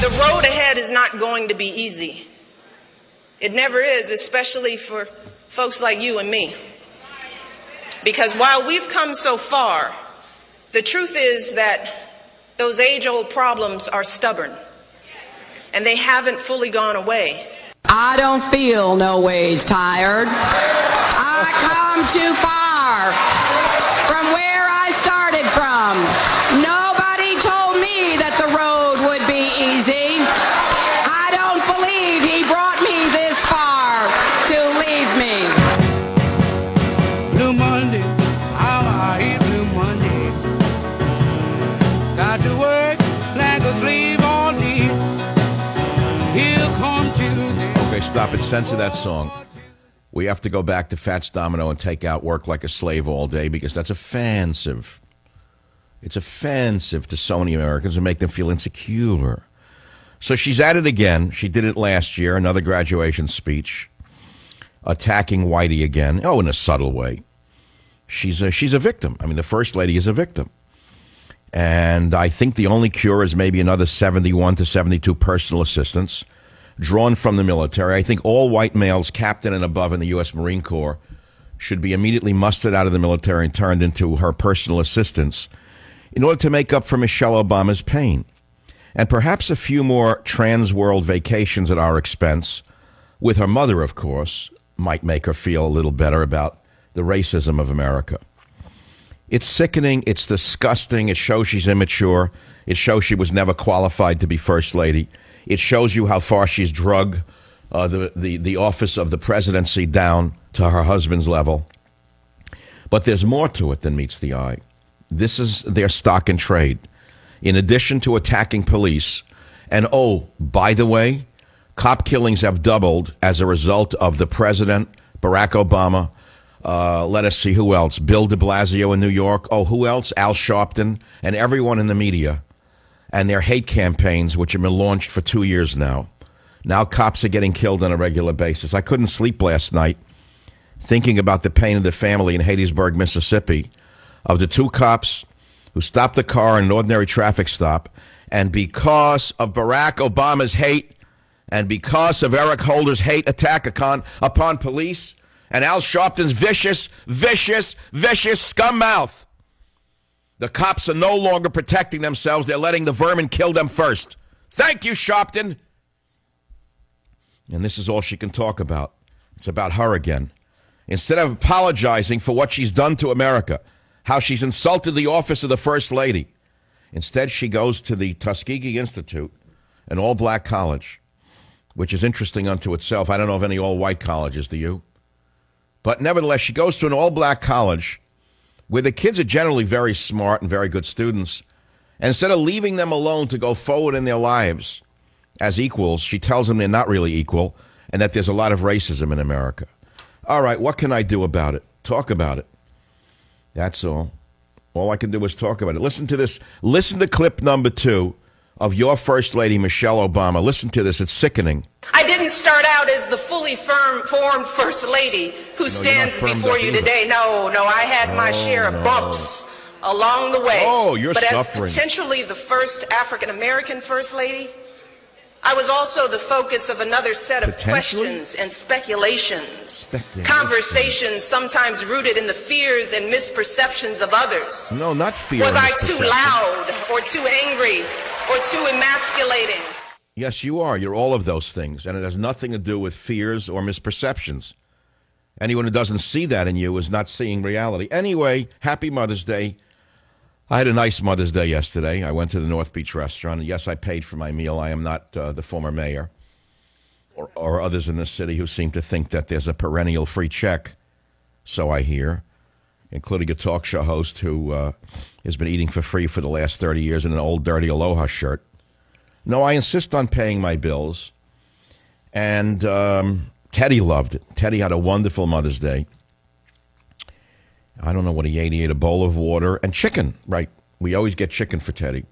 The road ahead is not going to be easy. It never is, especially for folks like you and me. Because while we've come so far, the truth is that those age old problems are stubborn and they haven't fully gone away. I don't feel no ways tired. I come too far It. Censor that song. We have to go back to Fats Domino and take out work like a slave all day because that's offensive. It's offensive to so many Americans and make them feel insecure. So she's at it again. She did it last year, another graduation speech, attacking Whitey again. Oh, in a subtle way. She's a, she's a victim. I mean, the first lady is a victim. And I think the only cure is maybe another 71 to 72 personal assistants drawn from the military. I think all white males, captain and above in the U.S. Marine Corps, should be immediately mustered out of the military and turned into her personal assistants in order to make up for Michelle Obama's pain. And perhaps a few more trans world vacations at our expense, with her mother, of course, might make her feel a little better about the racism of America. It's sickening. It's disgusting. It shows she's immature. It shows she was never qualified to be first lady. It shows you how far she's drug uh, the, the, the office of the presidency down to her husband's level. But there's more to it than meets the eye. This is their stock and trade. In addition to attacking police, and oh, by the way, cop killings have doubled as a result of the president, Barack Obama. Uh, let us see who else. Bill de Blasio in New York. Oh, who else? Al Sharpton and everyone in the media and their hate campaigns, which have been launched for two years now. Now cops are getting killed on a regular basis. I couldn't sleep last night thinking about the pain of the family in Hattiesburg, Mississippi, of the two cops who stopped the car in an ordinary traffic stop, and because of Barack Obama's hate and because of Eric Holder's hate attack upon, upon police and Al Sharpton's vicious, vicious, vicious scum mouth, the cops are no longer protecting themselves. They're letting the vermin kill them first. Thank you, Sharpton. And this is all she can talk about. It's about her again. Instead of apologizing for what she's done to America, how she's insulted the office of the First Lady, instead she goes to the Tuskegee Institute, an all black college, which is interesting unto itself. I don't know of any all white colleges, do you? But nevertheless, she goes to an all black college where the kids are generally very smart and very good students. And instead of leaving them alone to go forward in their lives as equals, she tells them they're not really equal and that there's a lot of racism in America. All right, what can I do about it? Talk about it. That's all. All I can do is talk about it. Listen to this. Listen to clip number two of your First Lady, Michelle Obama. Listen to this. It's sickening. I didn't start out as the fully firm, formed First Lady who stands before you either. today. No, no, I had my Oh, share no. of bumps along the way. Oh, you're but suffering. as potentially the first African American First Lady, I was also the focus of another set of questions and speculations. Speculation. Conversations sometimes rooted in the fears and misperceptions of others. No, not fear. Was I too loud or too angry or too emasculating? Yes, you are. You're all of those things. And it has nothing to do with fears or misperceptions. Anyone who doesn't see that in you is not seeing reality. Anyway, happy Mother's Day. I had a nice Mother's Day yesterday. I went to the North Beach restaurant. And yes, I paid for my meal. I am not uh, the former mayor or, or others in the city who seem to think that there's a perennial free check. So I hear, including a talk show host who uh, has been eating for free for the last 30 years in an old dirty Aloha shirt. No, I insist on paying my bills. And um, Teddy loved it. Teddy had a wonderful Mother's Day. I don't know what he ate. He ate a bowl of water and chicken, right? We always get chicken for Teddy.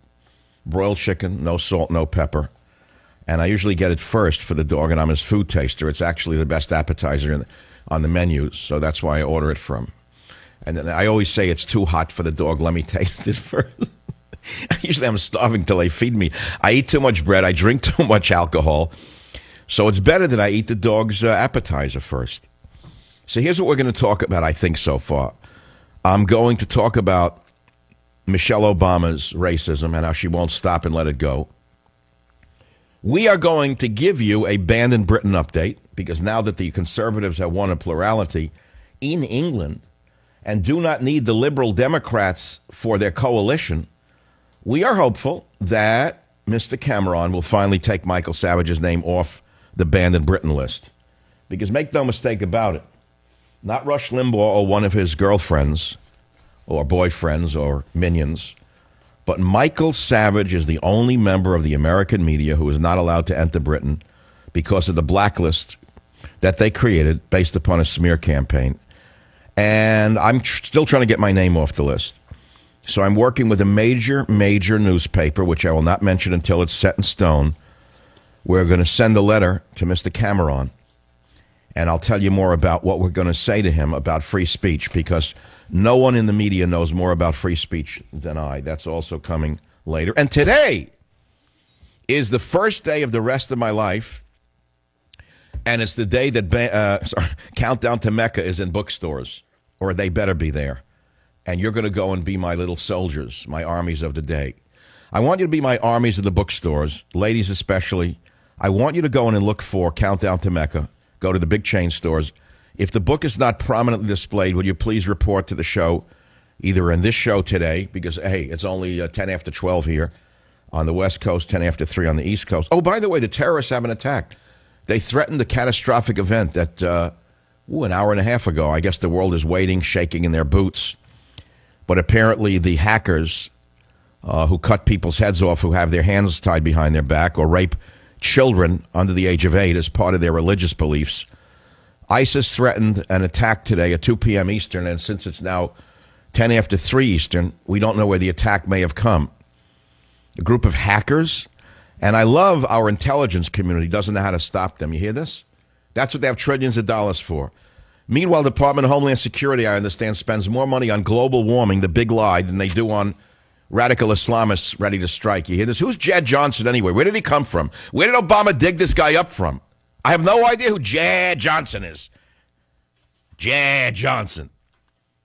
Broiled chicken, no salt, no pepper. And I usually get it first for the dog, and I'm his food taster. It's actually the best appetizer the, on the menu, so that's why I order it from. And then I always say it's too hot for the dog. Let me taste it first. Usually I'm starving till they feed me. I eat too much bread. I drink too much alcohol. So it's better that I eat the dog's uh, appetizer first. So here's what we're going to talk about, I think, so far. I'm going to talk about Michelle Obama's racism and how she won't stop and let it go. We are going to give you a banned in Britain update because now that the conservatives have won a plurality in England and do not need the liberal Democrats for their coalition, we are hopeful that Mr. Cameron will finally take Michael Savage's name off the banned in Britain list. Because make no mistake about it, not Rush Limbaugh or one of his girlfriends or boyfriends or minions, but Michael Savage is the only member of the American media who is not allowed to enter Britain because of the blacklist that they created based upon a smear campaign. And I'm tr- still trying to get my name off the list. So I'm working with a major, major newspaper, which I will not mention until it's set in stone. We're going to send a letter to Mr. Cameron and I'll tell you more about what we're going to say to him about free speech because no one in the media knows more about free speech than I. That's also coming later. And today is the first day of the rest of my life, and it's the day that uh, sorry, Countdown to Mecca is in bookstores, or they better be there. And you're going to go and be my little soldiers, my armies of the day. I want you to be my armies of the bookstores, ladies especially. I want you to go in and look for Countdown to Mecca go to the big chain stores. If the book is not prominently displayed, will you please report to the show, either in this show today, because, hey, it's only uh, 10 after 12 here on the West Coast, 10 after 3 on the East Coast. Oh, by the way, the terrorists have an attack. They threatened a catastrophic event that, uh, ooh, an hour and a half ago. I guess the world is waiting, shaking in their boots. But apparently, the hackers uh, who cut people's heads off, who have their hands tied behind their back, or rape children under the age of eight as part of their religious beliefs. ISIS threatened an attack today at 2 p.m. Eastern, and since it's now 10 after 3 Eastern, we don't know where the attack may have come. A group of hackers, and I love our intelligence community doesn't know how to stop them. You hear this? That's what they have trillions of dollars for. Meanwhile, Department of Homeland Security, I understand, spends more money on global warming, the big lie, than they do on radical Islamists ready to strike. You hear this? Who's Jad Johnson anyway? Where did he come from? Where did Obama dig this guy up from? I have no idea who Jad Johnson is. Jad Johnson.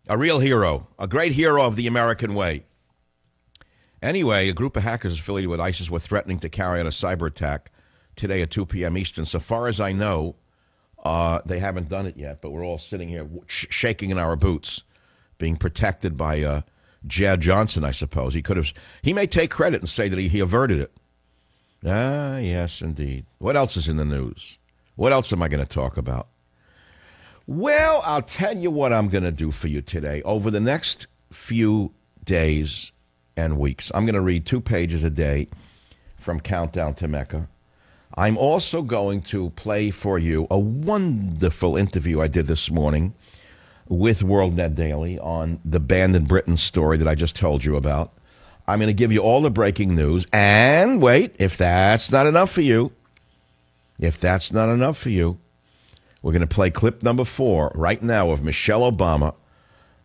A real hero, a great hero of the American way. Anyway, a group of hackers affiliated with ISIS were threatening to carry out a cyber attack today at 2 p.m. Eastern. So far as I know, uh, they haven't done it yet, but we're all sitting here sh- shaking in our boots, being protected by uh, Jad Johnson, I suppose. He could have. He may take credit and say that he, he averted it. Ah, yes, indeed. What else is in the news? What else am I going to talk about? Well, I'll tell you what I'm going to do for you today. Over the next few days and weeks, I'm going to read two pages a day from Countdown to Mecca. I'm also going to play for you a wonderful interview I did this morning with WorldNet Daily on the banned in Britain story that I just told you about. I'm going to give you all the breaking news. And wait, if that's not enough for you, if that's not enough for you, we're going to play clip number four right now of Michelle Obama,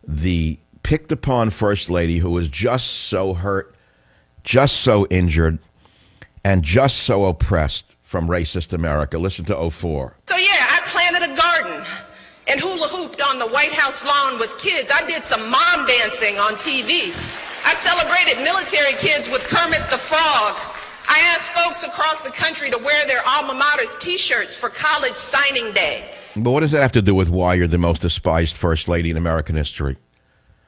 the picked upon First Lady who was just so hurt, just so injured, and just so oppressed from racist America. Listen to 04. So, yeah, I planted a garden and hula hooped on the White House lawn with kids. I did some mom dancing on TV. I celebrated military kids with Kermit the Frog. I asked folks across the country to wear their alma mater's t-shirts for college signing day. But what does that have to do with why you're the most despised first lady in American history?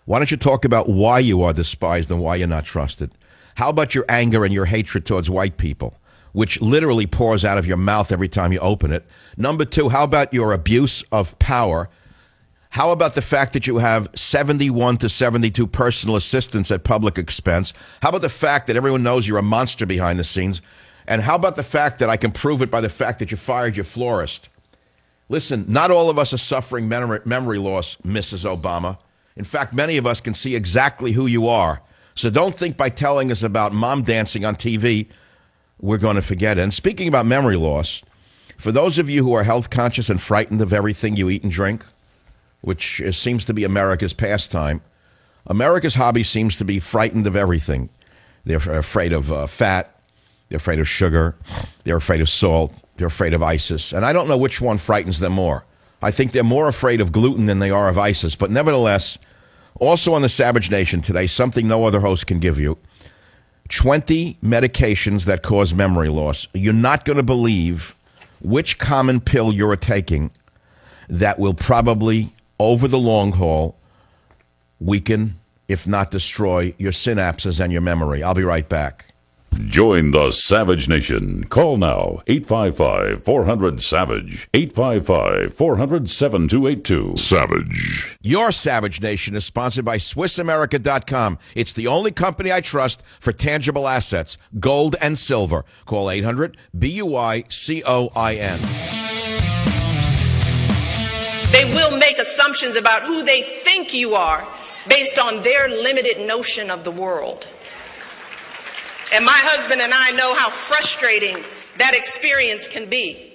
Why don't you talk about why you are despised and why you're not trusted? How about your anger and your hatred towards white people? Which literally pours out of your mouth every time you open it. Number two, how about your abuse of power? How about the fact that you have 71 to 72 personal assistants at public expense? How about the fact that everyone knows you're a monster behind the scenes And how about the fact that I can prove it by the fact that you fired your florist? Listen, not all of us are suffering memory, memory loss, Mrs. Obama. In fact, many of us can see exactly who you are. So don't think by telling us about mom dancing on TV, we're going to forget it. And speaking about memory loss, for those of you who are health conscious and frightened of everything you eat and drink, which seems to be America's pastime, America's hobby seems to be frightened of everything. They're afraid of uh, fat, they're afraid of sugar, they're afraid of salt, they're afraid of ISIS. And I don't know which one frightens them more. I think they're more afraid of gluten than they are of ISIS. But nevertheless, also on the Savage Nation today, something no other host can give you 20 medications that cause memory loss. You're not going to believe which common pill you're taking that will probably, over the long haul, weaken, if not destroy, your synapses and your memory. I'll be right back. Join the Savage Nation. Call now 855 400 Savage. 855 400 7282. Savage. Your Savage Nation is sponsored by SwissAmerica.com. It's the only company I trust for tangible assets, gold and silver. Call 800 B U I C O I N. They will make assumptions about who they think you are based on their limited notion of the world. And my husband and I know how frustrating that experience can be.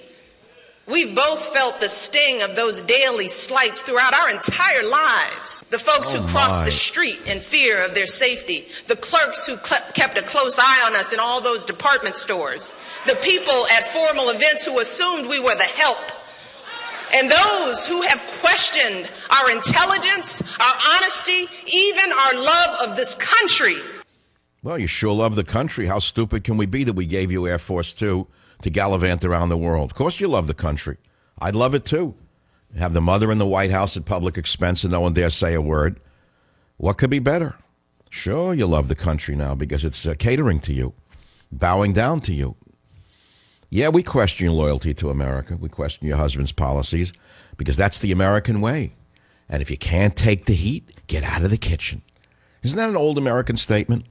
We've both felt the sting of those daily slights throughout our entire lives. The folks Oh, who crossed my. the street in fear of their safety. The clerks who kept a close eye on us in all those department stores. The people at formal events who assumed we were the help. And those who have questioned our intelligence, our honesty, even our love of this country. Well, you sure love the country. How stupid can we be that we gave you Air Force Two to gallivant around the world? Of course, you love the country. I'd love it too. Have the mother in the White House at public expense and no one dare say a word. What could be better? Sure, you love the country now because it's uh, catering to you, bowing down to you. Yeah, we question your loyalty to America. We question your husband's policies because that's the American way. And if you can't take the heat, get out of the kitchen. Isn't that an old American statement?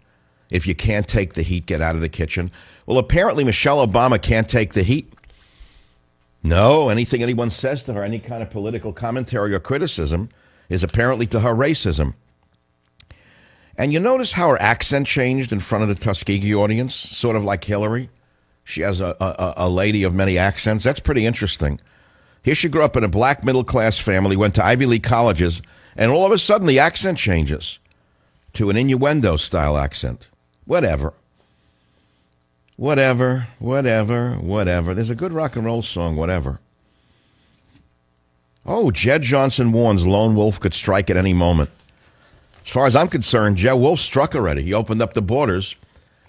If you can't take the heat, get out of the kitchen. Well, apparently Michelle Obama can't take the heat. No, anything anyone says to her, any kind of political commentary or criticism, is apparently to her racism. And you notice how her accent changed in front of the Tuskegee audience, sort of like Hillary. She has a, a, a lady of many accents. That's pretty interesting. Here she grew up in a black middle class family, went to Ivy League colleges, and all of a sudden the accent changes to an innuendo style accent. Whatever. Whatever, whatever, whatever. There's a good rock and roll song, whatever. Oh, Jed Johnson warns Lone Wolf could strike at any moment. As far as I'm concerned, Jed Wolf struck already. He opened up the borders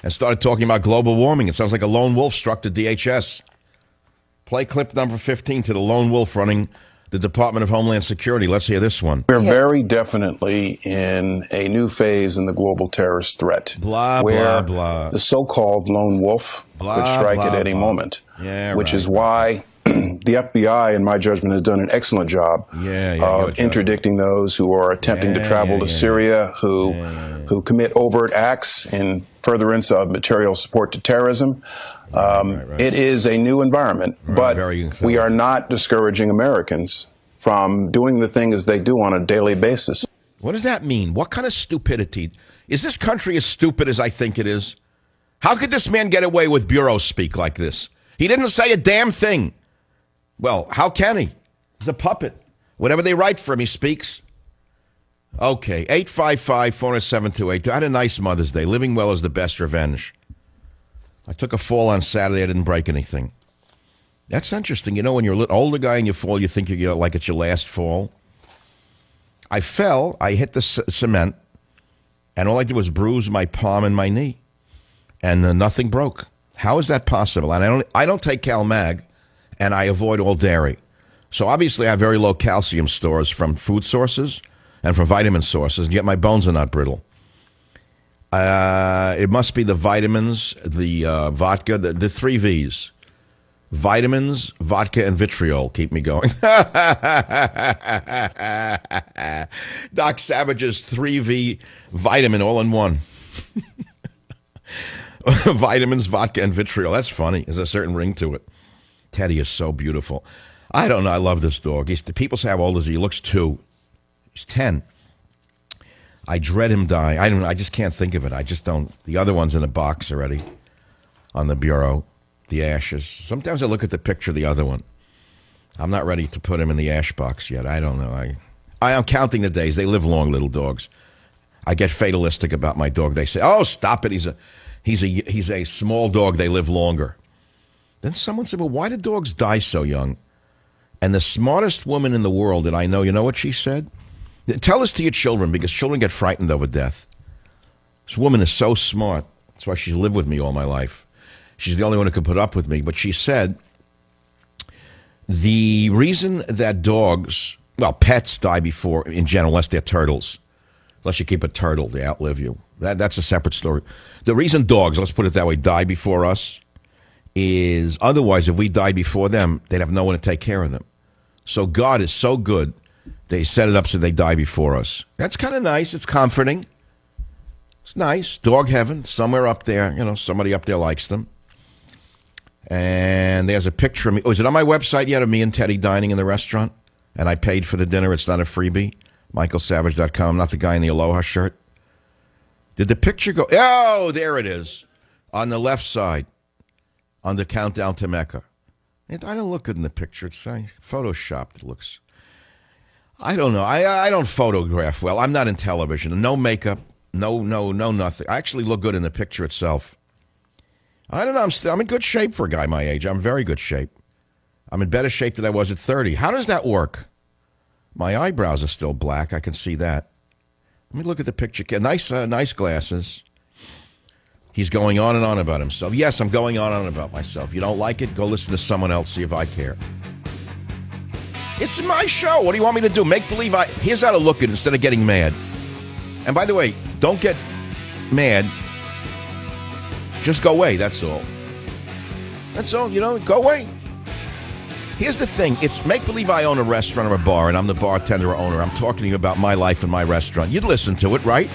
and started talking about global warming. It sounds like a lone wolf struck the DHS. Play clip number 15 to the lone wolf running the Department of Homeland Security. Let's hear this one. We're very definitely in a new phase in the global terrorist threat. Blah, where blah, blah. The so-called lone wolf Blah, could strike blah, at any blah. moment. Yeah, which right. is why the FBI, in my judgment, has done an excellent job Yeah, yeah, your of job. interdicting those who are attempting Yeah, to travel yeah, to yeah. Syria, who who commit overt acts in furtherance of material support to terrorism. Um, right, right. It is a new environment, but we are not discouraging Americans from doing the things they do on a daily basis. What does that mean? What kind of stupidity? Is this country as stupid as I think it is? How could this man get away with bureau speak like this? He didn't say a damn thing. Well, how can he? He's a puppet. Whatever they write for him, he speaks. Okay, 855 40728. I had a nice Mother's Day. Living well is the best revenge. I took a fall on Saturday. I didn't break anything. That's interesting. You know, when you're a little older guy and you fall, you think you're like it's your last fall. I fell. I hit the cement, and all I did was bruise my palm and my knee, and uh, nothing broke. How is that possible? And I don't. I don't take CalMag, and I avoid all dairy. So obviously, I have very low calcium stores from food sources and from vitamin sources, and yet my bones are not brittle. Uh, it must be the vitamins, the uh, vodka, the, the three V's. Vitamins, vodka, and vitriol keep me going. Doc Savage's 3V vitamin all in one. Vitamins, vodka, and vitriol. That's funny. There's a certain ring to it. Teddy is so beautiful. I don't know. I love this dog. He's, the people say how old is he? He looks two. He's ten. I dread him dying. I don't. I just can't think of it. I just don't. The other one's in a box already on the bureau. The ashes. Sometimes I look at the picture of the other one. I'm not ready to put him in the ash box yet. I don't know. I I am counting the days. They live long, little dogs. I get fatalistic about my dog. They say, "Oh, stop it. He's a he's a he's a small dog. They live longer." Then someone said, "Well, why do dogs die so young?" And the smartest woman in the world that I know, you know what she said? Tell this to your children because children get frightened over death. This woman is so smart. That's why she's lived with me all my life. She's the only one who could put up with me. But she said the reason that dogs, well, pets die before, in general, unless they're turtles, unless you keep a turtle, they outlive you. That, that's a separate story. The reason dogs, let's put it that way, die before us is otherwise, if we die before them, they'd have no one to take care of them. So God is so good, they set it up so they die before us. That's kind of nice. It's comforting. It's nice. Dog heaven, somewhere up there. You know, somebody up there likes them. And there's a picture of me. Oh, is it on my website yet of me and Teddy dining in the restaurant? And I paid for the dinner. It's not a freebie. MichaelSavage.com. I'm not the guy in the Aloha shirt. Did the picture go? Oh, there it is. On the left side. On the countdown to Mecca. It, I don't look good in the picture. It's uh, photoshopped. It looks. I don't know. I I don't photograph well. I'm not in television. No makeup. No no no nothing. I actually look good in the picture itself. I don't know. I'm still, I'm in good shape for a guy my age. I'm very good shape. I'm in better shape than I was at 30. How does that work? My eyebrows are still black. I can see that. Let me look at the picture. Nice, uh, nice glasses. He's going on and on about himself. Yes, I'm going on and on about myself. You don't like it? Go listen to someone else. See if I care. It's my show. What do you want me to do? Make believe I. Here's how to look at it instead of getting mad. And by the way, don't get mad just go away, that's all. That's all, you know, go away. Here's the thing it's make believe I own a restaurant or a bar and I'm the bartender or owner. I'm talking to you about my life and my restaurant. You'd listen to it, right?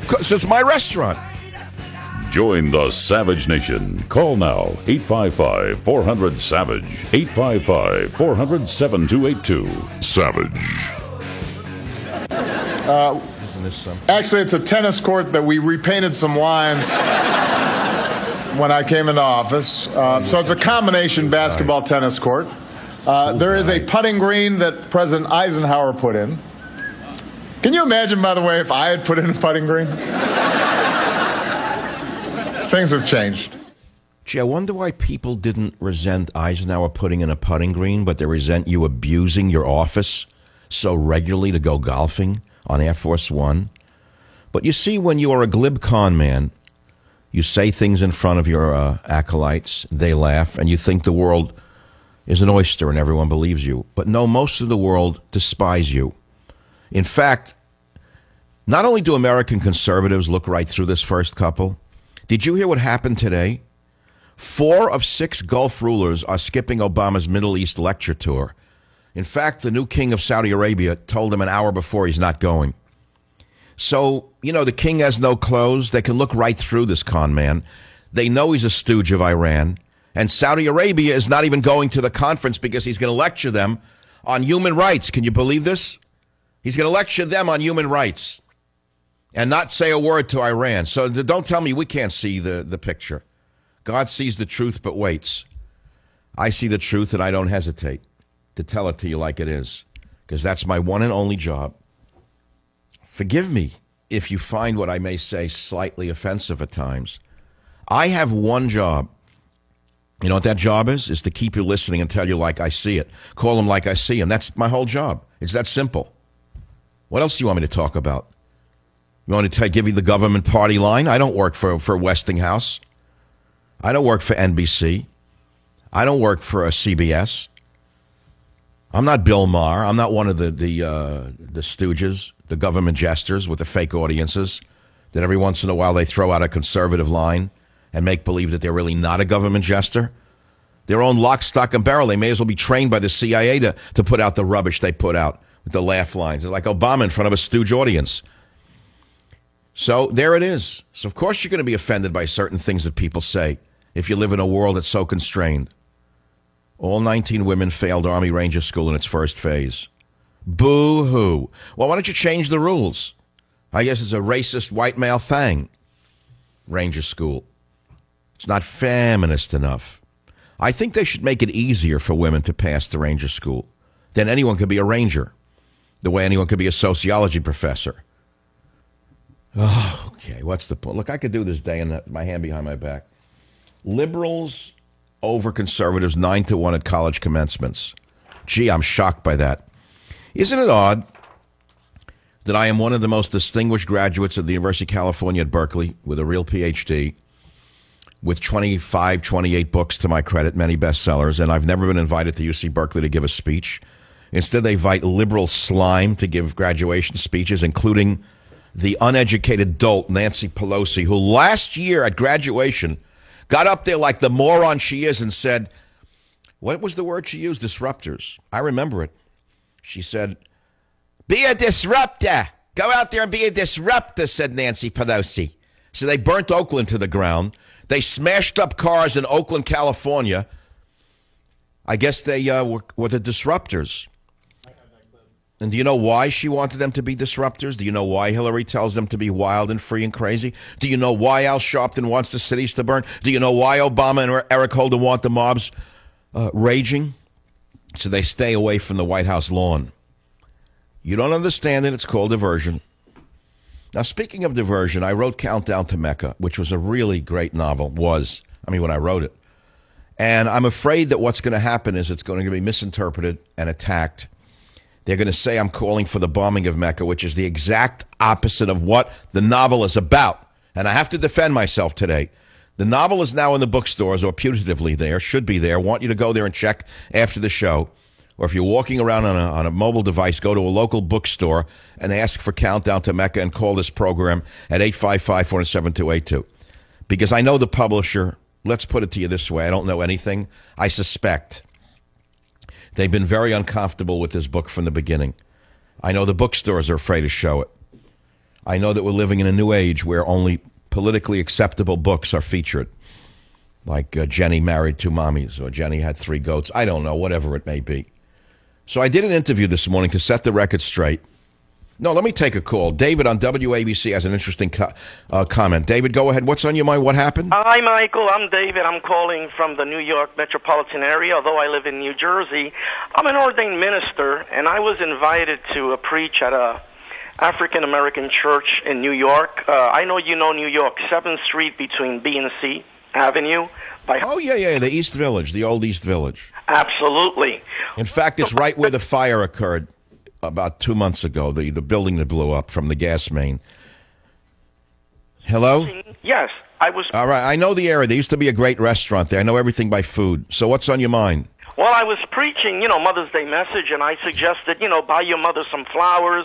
Because it's my restaurant. Join the Savage Nation. Call now 855 400 Savage. 855 400 7282. Savage. Uh, actually, it's a tennis court that we repainted some lines when I came into office. Uh, so it's a combination basketball tennis court. Uh, there is a putting green that President Eisenhower put in. Can you imagine, by the way, if I had put in a putting green? Things have changed. Gee, I wonder why people didn't resent Eisenhower putting in a putting green, but they resent you abusing your office so regularly to go golfing on Air Force One. But you see, when you are a glib con man, you say things in front of your uh, acolytes, they laugh, and you think the world is an oyster and everyone believes you. But no, most of the world despise you. In fact, not only do American conservatives look right through this first couple, did you hear what happened today? Four of six Gulf rulers are skipping Obama's Middle East lecture tour. In fact, the new king of Saudi Arabia told him an hour before he's not going. So, you know, the king has no clothes. They can look right through this con man. They know he's a stooge of Iran. And Saudi Arabia is not even going to the conference because he's going to lecture them on human rights. Can you believe this? He's going to lecture them on human rights and not say a word to Iran. So don't tell me we can't see the, the picture. God sees the truth but waits. I see the truth and I don't hesitate to tell it to you like it is because that's my one and only job. Forgive me if you find what I may say slightly offensive at times. I have one job. You know what that job is? Is to keep you listening and tell you like I see it. Call them like I see them. That's my whole job. It's that simple. What else do you want me to talk about? You want to give you the government party line? I don't work for, for Westinghouse. I don't work for NBC. I don't work for a CBS. I'm not Bill Maher. I'm not one of the the uh, the stooges, the government jesters with the fake audiences that every once in a while they throw out a conservative line and make believe that they're really not a government jester. Their own lock, stock, and barrel. They may as well be trained by the CIA to, to put out the rubbish they put out with the laugh lines. It's like Obama in front of a stooge audience. So there it is. So, of course, you're going to be offended by certain things that people say if you live in a world that's so constrained. All 19 women failed Army Ranger School in its first phase. Boo hoo. Well, why don't you change the rules? I guess it's a racist white male thing. Ranger School. It's not feminist enough. I think they should make it easier for women to pass the Ranger School. Then anyone could be a ranger, the way anyone could be a sociology professor. Oh, okay. What's the point? Look, I could do this day and my hand behind my back. Liberals over conservatives nine to one at college commencements. Gee, I'm shocked by that. Isn't it odd that I am one of the most distinguished graduates of the University of California at Berkeley with a real PhD, with 25, 28 books to my credit, many bestsellers, and I've never been invited to UC Berkeley to give a speech. Instead, they invite liberal slime to give graduation speeches, including the uneducated dolt Nancy Pelosi, who last year at graduation got up there like the moron she is and said, What was the word she used? Disruptors. I remember it. She said, Be a disruptor. Go out there and be a disruptor, said Nancy Pelosi. So they burnt Oakland to the ground. They smashed up cars in Oakland, California. I guess they uh, were, were the disruptors. And do you know why she wanted them to be disruptors? Do you know why Hillary tells them to be wild and free and crazy? Do you know why Al Sharpton wants the cities to burn? Do you know why Obama and Eric Holder want the mobs uh, raging? So they stay away from the White House lawn. You don't understand it. It's called diversion. Now, speaking of diversion, I wrote Countdown to Mecca, which was a really great novel. Was, I mean, when I wrote it. And I'm afraid that what's going to happen is it's going to be misinterpreted and attacked they're going to say I'm calling for the bombing of Mecca, which is the exact opposite of what the novel is about. And I have to defend myself today. The novel is now in the bookstores or putatively there, should be there. I want you to go there and check after the show. Or if you're walking around on a, on a mobile device, go to a local bookstore and ask for Countdown to Mecca and call this program at 855 47282. Because I know the publisher, let's put it to you this way I don't know anything. I suspect They've been very uncomfortable with this book from the beginning. I know the bookstores are afraid to show it. I know that we're living in a new age where only politically acceptable books are featured, like uh, Jenny married two mommies or Jenny had three goats. I don't know, whatever it may be. So I did an interview this morning to set the record straight no, let me take a call. David on WABC has an interesting co- uh, comment. David, go ahead. What's on your mind? What happened? Hi, Michael. I'm David. I'm calling from the New York metropolitan area, although I live in New Jersey. I'm an ordained minister, and I was invited to uh, preach at a African American church in New York. Uh, I know you know New York, 7th Street between B and C Avenue. By oh, yeah, yeah, the East Village, the old East Village. Absolutely. In fact, it's right where the fire occurred about two months ago, the, the building that blew up from the gas main. Hello? Yes, I was. All right, I know the area. There used to be a great restaurant there. I know everything by food. So what's on your mind? Well, I was preaching, you know, Mother's Day message, and I suggested, you know, buy your mother some flowers,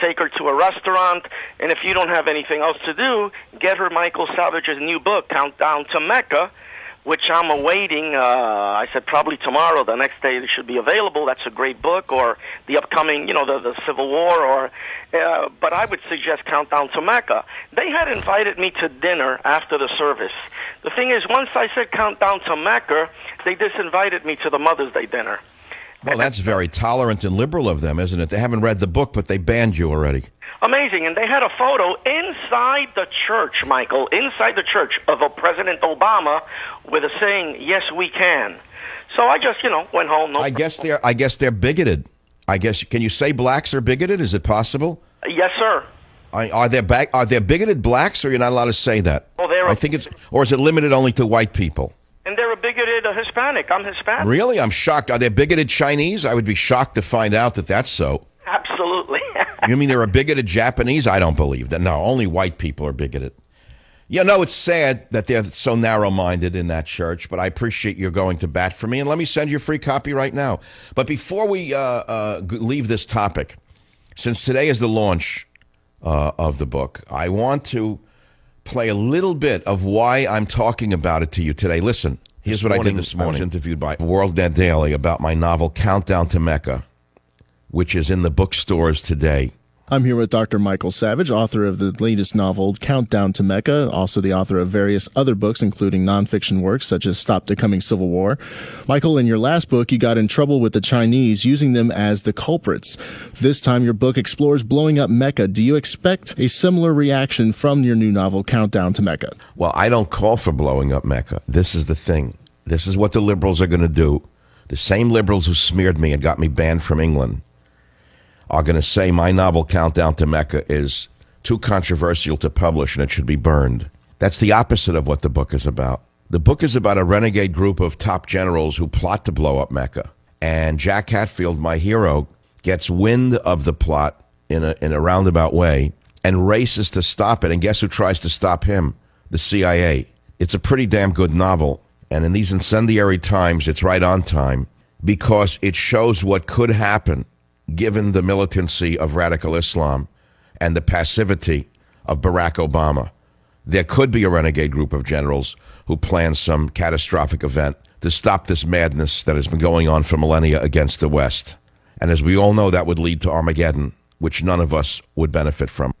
take her to a restaurant, and if you don't have anything else to do, get her Michael Savage's new book, Countdown to Mecca which I'm awaiting. Uh, I said probably tomorrow. The next day it should be available. That's a great book, or the upcoming, you know, the, the Civil War, or. Uh, but I would suggest Countdown to Mecca. They had invited me to dinner after the service. The thing is, once I said Countdown to Mecca, they disinvited me to the Mother's Day dinner. Well, that's very tolerant and liberal of them, isn't it? They haven't read the book, but they banned you already. Amazing. And they had a photo inside the church, Michael, inside the church of a President Obama with a saying, "Yes, we can." So I just, you know, went home. No I guess they're. I guess they're bigoted. I guess. Can you say blacks are bigoted? Is it possible? Yes, sir. Are there back, are there bigoted blacks, or you're not allowed to say that? Well, they're. I think it's, or is it limited only to white people? And they're a bigoted uh, Hispanic. I'm Hispanic. Really, I'm shocked. Are there bigoted Chinese? I would be shocked to find out that that's so. Absolutely. You mean there are a bigoted Japanese? I don't believe that. No, only white people are bigoted. You know, it's sad that they're so narrow minded in that church, but I appreciate your going to bat for me. And let me send you a free copy right now. But before we uh, uh, leave this topic, since today is the launch uh, of the book, I want to play a little bit of why I'm talking about it to you today. Listen, here's what morning, I did this morning. I was interviewed by World Net Daily about my novel Countdown to Mecca which is in the bookstores today. I'm here with Dr. Michael Savage, author of the latest novel, Countdown to Mecca, also the author of various other books, including nonfiction works such as Stop the Coming Civil War. Michael, in your last book, you got in trouble with the Chinese using them as the culprits. This time, your book explores blowing up Mecca. Do you expect a similar reaction from your new novel, Countdown to Mecca? Well, I don't call for blowing up Mecca. This is the thing. This is what the liberals are going to do. The same liberals who smeared me and got me banned from England are going to say my novel Countdown to Mecca is too controversial to publish and it should be burned. That's the opposite of what the book is about. The book is about a renegade group of top generals who plot to blow up Mecca. And Jack Hatfield, my hero, gets wind of the plot in a, in a roundabout way and races to stop it. And guess who tries to stop him? The CIA. It's a pretty damn good novel. And in these incendiary times, it's right on time because it shows what could happen given the militancy of radical Islam and the passivity of Barack Obama, there could be a renegade group of generals who plan some catastrophic event to stop this madness that has been going on for millennia against the West. And as we all know, that would lead to Armageddon, which none of us would benefit from.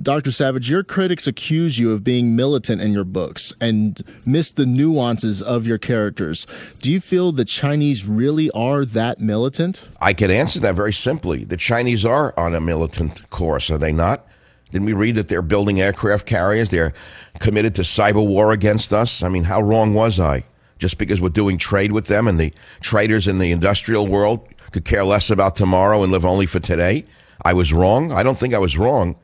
Dr. Savage, your critics accuse you of being militant in your books and miss the nuances of your characters. Do you feel the Chinese really are that militant? I could answer that very simply. The Chinese are on a militant course, are they not? Didn't we read that they're building aircraft carriers? They're committed to cyber war against us? I mean, how wrong was I? Just because we're doing trade with them and the traders in the industrial world could care less about tomorrow and live only for today? I was wrong? I don't think I was wrong.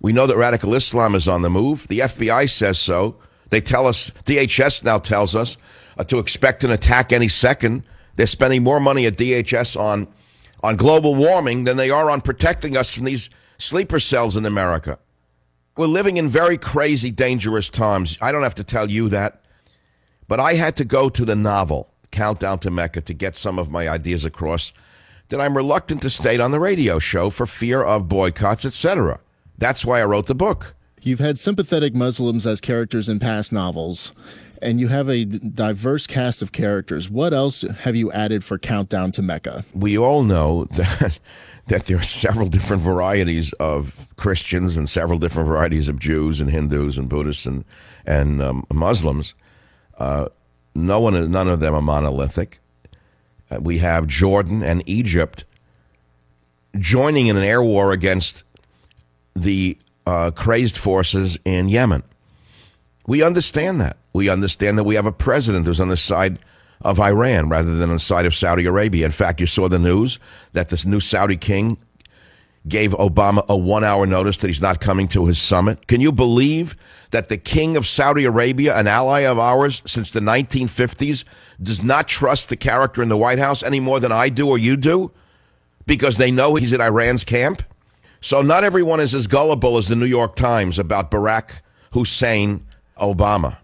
We know that radical Islam is on the move. The FBI says so. They tell us, DHS now tells us, uh, to expect an attack any second. They're spending more money at DHS on, on global warming than they are on protecting us from these sleeper cells in America. We're living in very crazy, dangerous times. I don't have to tell you that. But I had to go to the novel, Countdown to Mecca, to get some of my ideas across that I'm reluctant to state on the radio show for fear of boycotts, etc. That's why I wrote the book. You've had sympathetic Muslims as characters in past novels, and you have a diverse cast of characters. What else have you added for Countdown to Mecca? We all know that that there are several different varieties of Christians and several different varieties of Jews and Hindus and Buddhists and and um, Muslims. Uh, no one, none of them are monolithic. Uh, we have Jordan and Egypt joining in an air war against the uh, crazed forces in Yemen. We understand that. We understand that we have a president who's on the side of Iran rather than on the side of Saudi Arabia. In fact, you saw the news that this new Saudi king gave Obama a one hour notice that he's not coming to his summit. Can you believe that the king of Saudi Arabia, an ally of ours since the 1950s, does not trust the character in the White House any more than I do or you do because they know he's in Iran's camp? So not everyone is as gullible as the New York Times about Barack Hussein Obama.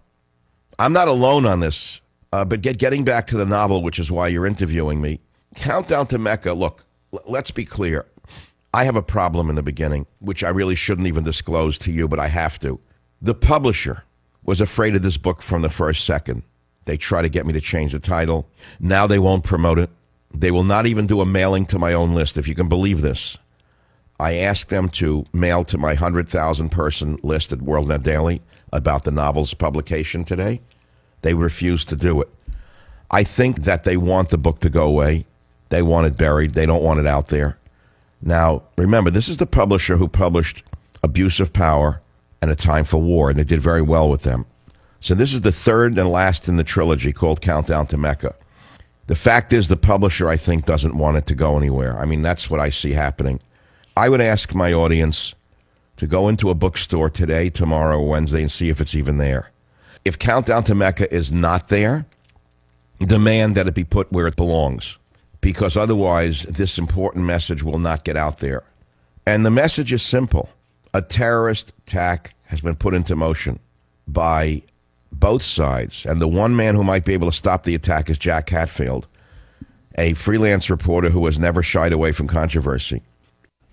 I'm not alone on this. Uh, but get, getting back to the novel, which is why you're interviewing me, Countdown to Mecca. Look, let's be clear. I have a problem in the beginning, which I really shouldn't even disclose to you, but I have to. The publisher was afraid of this book from the first second. They try to get me to change the title. Now they won't promote it. They will not even do a mailing to my own list, if you can believe this. I asked them to mail to my 100,000 person list at WorldNet Daily about the novel's publication today. They refused to do it. I think that they want the book to go away. They want it buried. They don't want it out there. Now, remember, this is the publisher who published Abuse of Power and A Time for War, and they did very well with them. So this is the third and last in the trilogy called Countdown to Mecca. The fact is, the publisher, I think, doesn't want it to go anywhere. I mean, that's what I see happening. I would ask my audience to go into a bookstore today, tomorrow, Wednesday, and see if it's even there. If Countdown to Mecca is not there, demand that it be put where it belongs, because otherwise, this important message will not get out there. And the message is simple a terrorist attack has been put into motion by both sides. And the one man who might be able to stop the attack is Jack Hatfield, a freelance reporter who has never shied away from controversy.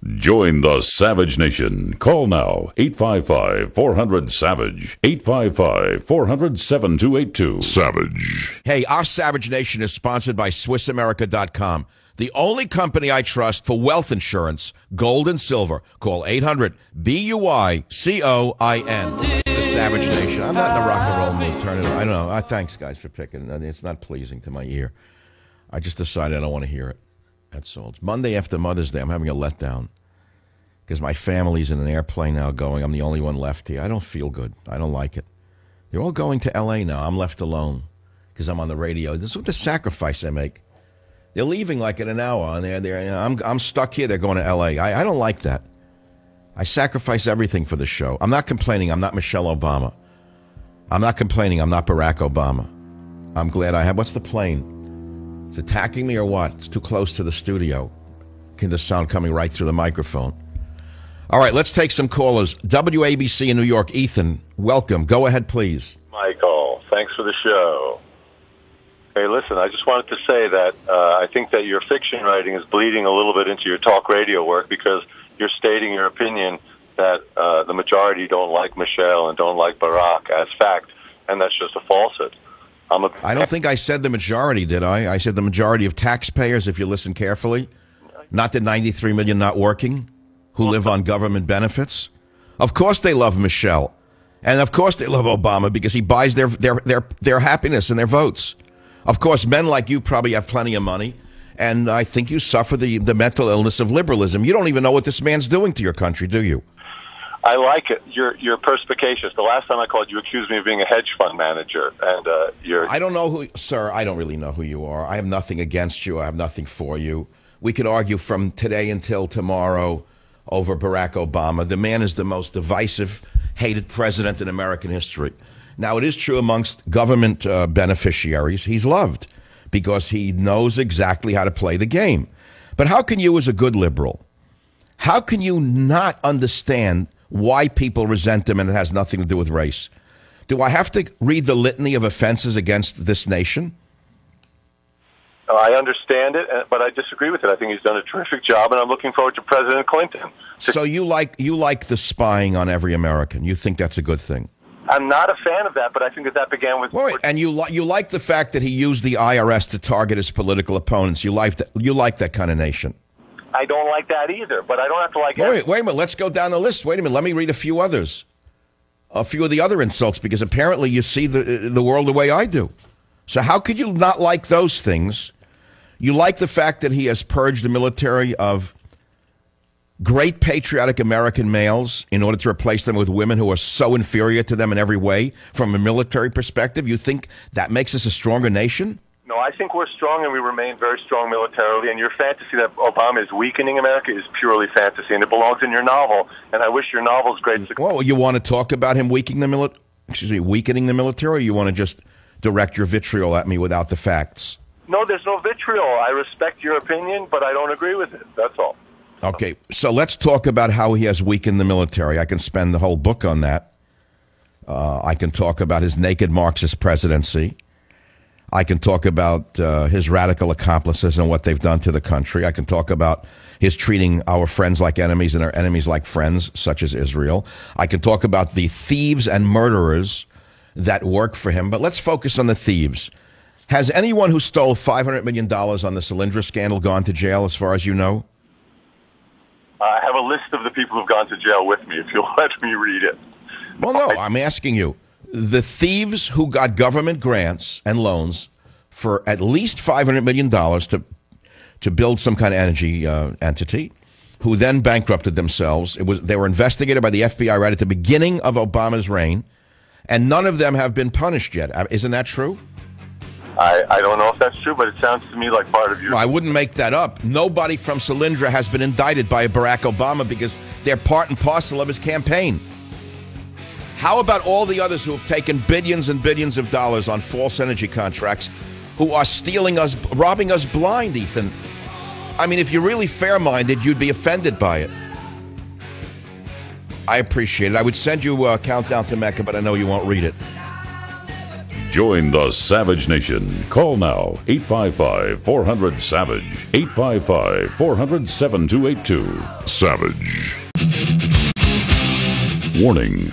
Join the Savage Nation. Call now 855 400 Savage. 855 400 7282. Savage. Hey, our Savage Nation is sponsored by SwissAmerica.com. The only company I trust for wealth insurance, gold and silver. Call 800 B U I C O I N. The Savage Nation. I'm not in the rock and roll mood. Turn it on. I don't know. Uh, thanks, guys, for picking it. It's not pleasing to my ear. I just decided I don't want to hear it. That's all. It's Monday after Mother's Day. I'm having a letdown because my family's in an airplane now going. I'm the only one left here. I don't feel good. I don't like it. They're all going to L.A. now. I'm left alone because I'm on the radio. This is what the sacrifice I make. They're leaving like in an hour, and they're, they're, you know, I'm, I'm stuck here. They're going to L.A. I, I don't like that. I sacrifice everything for the show. I'm not complaining. I'm not Michelle Obama. I'm not complaining. I'm not Barack Obama. I'm glad I have. What's the plane? It's attacking me or what? It's too close to the studio. Can the sound coming right through the microphone? All right, let's take some callers. WABC in New York, Ethan, welcome. Go ahead, please. Michael, thanks for the show. Hey, listen, I just wanted to say that uh, I think that your fiction writing is bleeding a little bit into your talk radio work because you're stating your opinion that uh, the majority don't like Michelle and don't like Barack as fact, and that's just a falsehood. I'm a- I don't think I said the majority, did I? I said the majority of taxpayers, if you listen carefully, not the 93 million not working who live on government benefits. Of course they love Michelle. And of course they love Obama because he buys their, their, their, their happiness and their votes. Of course, men like you probably have plenty of money. And I think you suffer the, the mental illness of liberalism. You don't even know what this man's doing to your country, do you? I like it. You're you're perspicacious. The last time I called, you accused me of being a hedge fund manager, and uh, you're. I don't know who, sir. I don't really know who you are. I have nothing against you. I have nothing for you. We could argue from today until tomorrow over Barack Obama. The man is the most divisive, hated president in American history. Now, it is true amongst government uh, beneficiaries, he's loved because he knows exactly how to play the game. But how can you, as a good liberal, how can you not understand why people resent them, and it has nothing to do with race? Do I have to read the litany of offenses against this nation? Uh, I understand it, uh, but I disagree with it. I think he's done a terrific job, and I'm looking forward to President Clinton. So you like you like the spying on every American? You think that's a good thing? I'm not a fan of that, but I think that that began with. And you li- you like the fact that he used the IRS to target his political opponents. You like that. You like that kind of nation. I don't like that either, but I don't have to like. Wait, wait a minute. Let's go down the list. Wait a minute. Let me read a few others. A few of the other insults, because apparently you see the the world the way I do. So how could you not like those things? You like the fact that he has purged the military of great patriotic American males in order to replace them with women who are so inferior to them in every way from a military perspective. You think that makes us a stronger nation? No, I think we're strong and we remain very strong militarily. And your fantasy that Obama is weakening America is purely fantasy, and it belongs in your novel. And I wish your novel's great success. Well, you want to talk about him weakening the mili- excuse me, weakening the military, or you want to just direct your vitriol at me without the facts? No, there's no vitriol. I respect your opinion, but I don't agree with it. That's all. Okay, so let's talk about how he has weakened the military. I can spend the whole book on that. Uh, I can talk about his naked Marxist presidency. I can talk about uh, his radical accomplices and what they've done to the country. I can talk about his treating our friends like enemies and our enemies like friends, such as Israel. I can talk about the thieves and murderers that work for him. But let's focus on the thieves. Has anyone who stole $500 million on the Solyndra scandal gone to jail, as far as you know? I have a list of the people who've gone to jail with me. If you'll let me read it. Well, no, I'm asking you. The thieves who got government grants and loans for at least $500 million to, to build some kind of energy uh, entity, who then bankrupted themselves. It was, they were investigated by the FBI right at the beginning of Obama's reign, and none of them have been punished yet. Uh, Isn't that true? I, I don't know if that's true, but it sounds to me like part of your. I wouldn't make that up. Nobody from Solyndra has been indicted by Barack Obama because they're part and parcel of his campaign. How about all the others who have taken billions and billions of dollars on false energy contracts, who are stealing us, robbing us blind, Ethan? I mean, if you're really fair minded, you'd be offended by it. I appreciate it. I would send you a countdown to Mecca, but I know you won't read it. Join the Savage Nation. Call now 855 400 Savage. 855 400 7282. Savage. Warning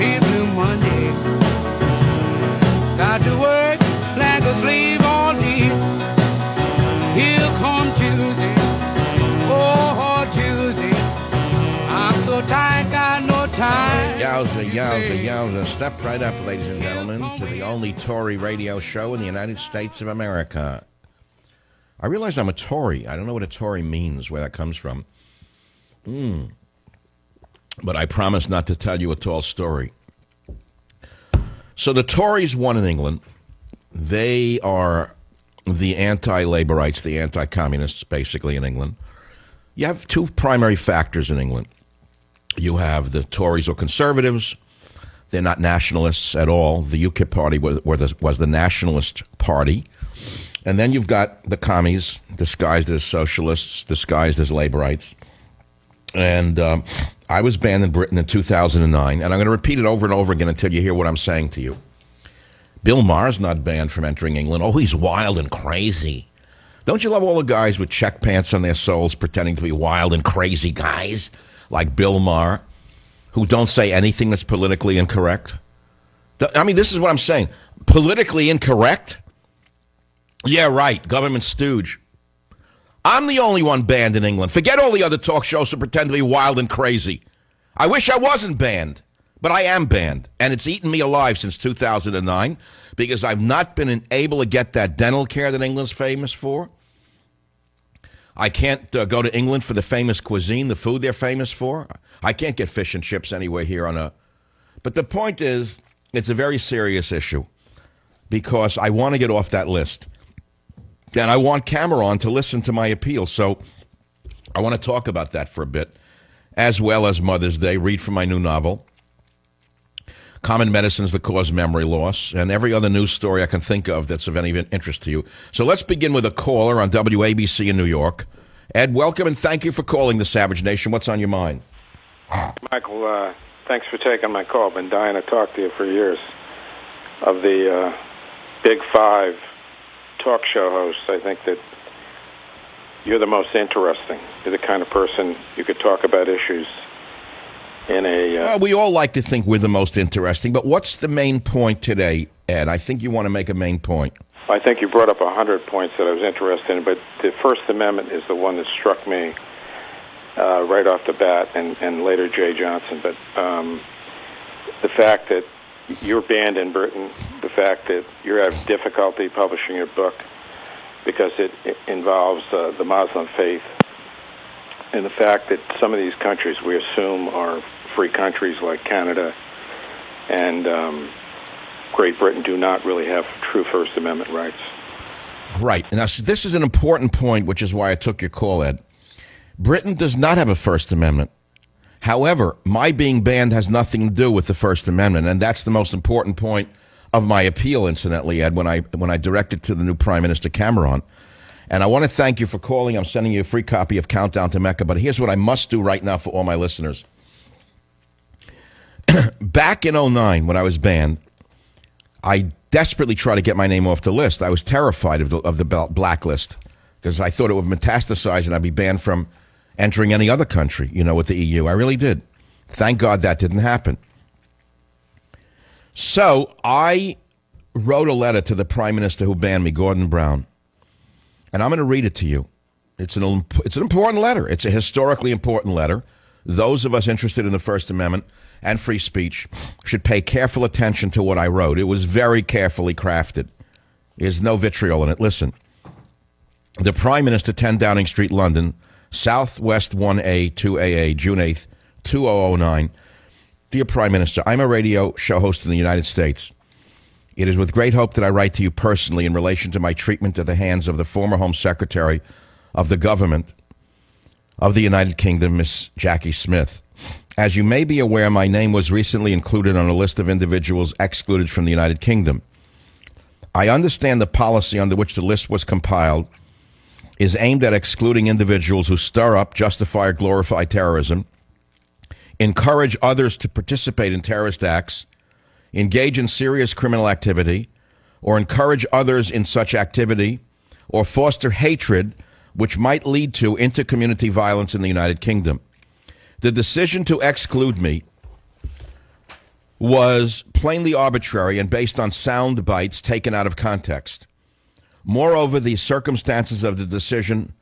hate Blue Monday. Got to work like a slave all day. Here come Tuesday, oh Tuesday. I'm so tired, got no time. Yowza, yowza, yowza. Step right up, ladies and gentlemen, to the only Tory radio show in the United States of America. I realize I'm a Tory. I don't know what a Tory means, where that comes from. Hmm. But I promise not to tell you a tall story. So the Tories won in England. They are the anti Laborites, the anti communists, basically, in England. You have two primary factors in England. You have the Tories or conservatives. They're not nationalists at all. The UKIP party was, was the nationalist party. And then you've got the commies, disguised as socialists, disguised as laborites. And um, I was banned in Britain in 2009, and I'm going to repeat it over and over again until you hear what I'm saying to you. Bill Maher's not banned from entering England. Oh, he's wild and crazy. Don't you love all the guys with check pants on their souls pretending to be wild and crazy guys like Bill Maher who don't say anything that's politically incorrect? I mean, this is what I'm saying. Politically incorrect? Yeah, right. Government stooge. I'm the only one banned in England. Forget all the other talk shows who pretend to be wild and crazy. I wish I wasn't banned, but I am banned, and it's eaten me alive since 2009 because I've not been able to get that dental care that England's famous for. I can't uh, go to England for the famous cuisine, the food they're famous for. I can't get fish and chips anywhere here on a. But the point is, it's a very serious issue because I want to get off that list. And I want Cameron to listen to my appeal. So I want to talk about that for a bit, as well as Mother's Day. Read from my new novel, Common Medicines That Cause Memory Loss, and every other news story I can think of that's of any interest to you. So let's begin with a caller on WABC in New York. Ed, welcome and thank you for calling the Savage Nation. What's on your mind? Michael, uh, thanks for taking my call. I've Been dying to talk to you for years. Of the uh, Big Five talk show hosts, I think that you're the most interesting. You're the kind of person you could talk about issues in a. Uh, well, we all like to think we're the most interesting, but what's the main point today, Ed? I think you want to make a main point. I think you brought up a hundred points that I was interested in, but the First Amendment is the one that struck me uh, right off the bat, and, and later Jeh Johnson. But um, the fact that you're banned in Britain, the fact that you have difficulty publishing your book because it, it involves uh, the Muslim faith, and the fact that some of these countries we assume are free countries like Canada and um, Great Britain do not really have true First Amendment rights. Right. Now, this is an important point, which is why I took your call, Ed. Britain does not have a First Amendment. However, my being banned has nothing to do with the First Amendment, and that's the most important point of my appeal, incidentally, Ed, when I when I directed to the new Prime Minister Cameron. And I want to thank you for calling. I'm sending you a free copy of Countdown to Mecca. But here's what I must do right now for all my listeners. Back in 09, when I was banned, I desperately tried to get my name off the list. I was terrified of the, of the blacklist because I thought it would metastasize and I'd be banned from entering any other country, you know, with the EU. I really did. Thank God that didn't happen. So I wrote a letter to the prime minister who banned me, Gordon Brown, and I'm going to read it to you. It's an it's an important letter. It's a historically important letter. Those of us interested in the First Amendment and free speech should pay careful attention to what I wrote. It was very carefully crafted. There's no vitriol in it. Listen. The Prime Minister, 10 Downing Street, London, Southwest 1A 2AA, June 8th, 2009. Dear Prime Minister, I'm a radio show host in the United States. It is with great hope that I write to you personally in relation to my treatment at the hands of the former Home Secretary of the government of the United Kingdom, Miss Jackie Smith. As you may be aware, my name was recently included on a list of individuals excluded from the United Kingdom. I understand the policy under which the list was compiled is aimed at excluding individuals who stir up, justify, or glorify terrorism, encourage others to participate in terrorist acts, engage in serious criminal activity, or encourage others in such activity, or foster hatred which might lead to intercommunity violence in the United Kingdom. The decision to exclude me was plainly arbitrary and based on sound bites taken out of context. Moreover, the circumstances of the decision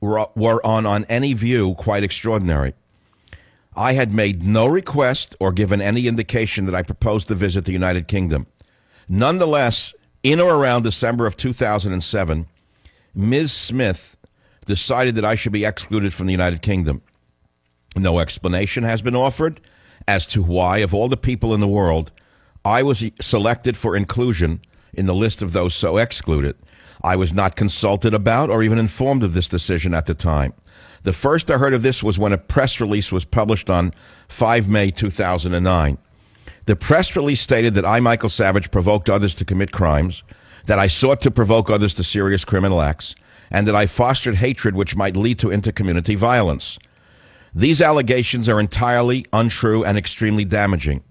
were, were on, on any view, quite extraordinary. I had made no request or given any indication that I proposed to visit the United Kingdom. Nonetheless, in or around December of 2007, Ms. Smith decided that I should be excluded from the United Kingdom. No explanation has been offered as to why, of all the people in the world, I was selected for inclusion in the list of those so excluded. I was not consulted about or even informed of this decision at the time. The first I heard of this was when a press release was published on 5 May 2009. The press release stated that I, Michael Savage, provoked others to commit crimes, that I sought to provoke others to serious criminal acts, and that I fostered hatred which might lead to intercommunity violence. These allegations are entirely untrue and extremely damaging.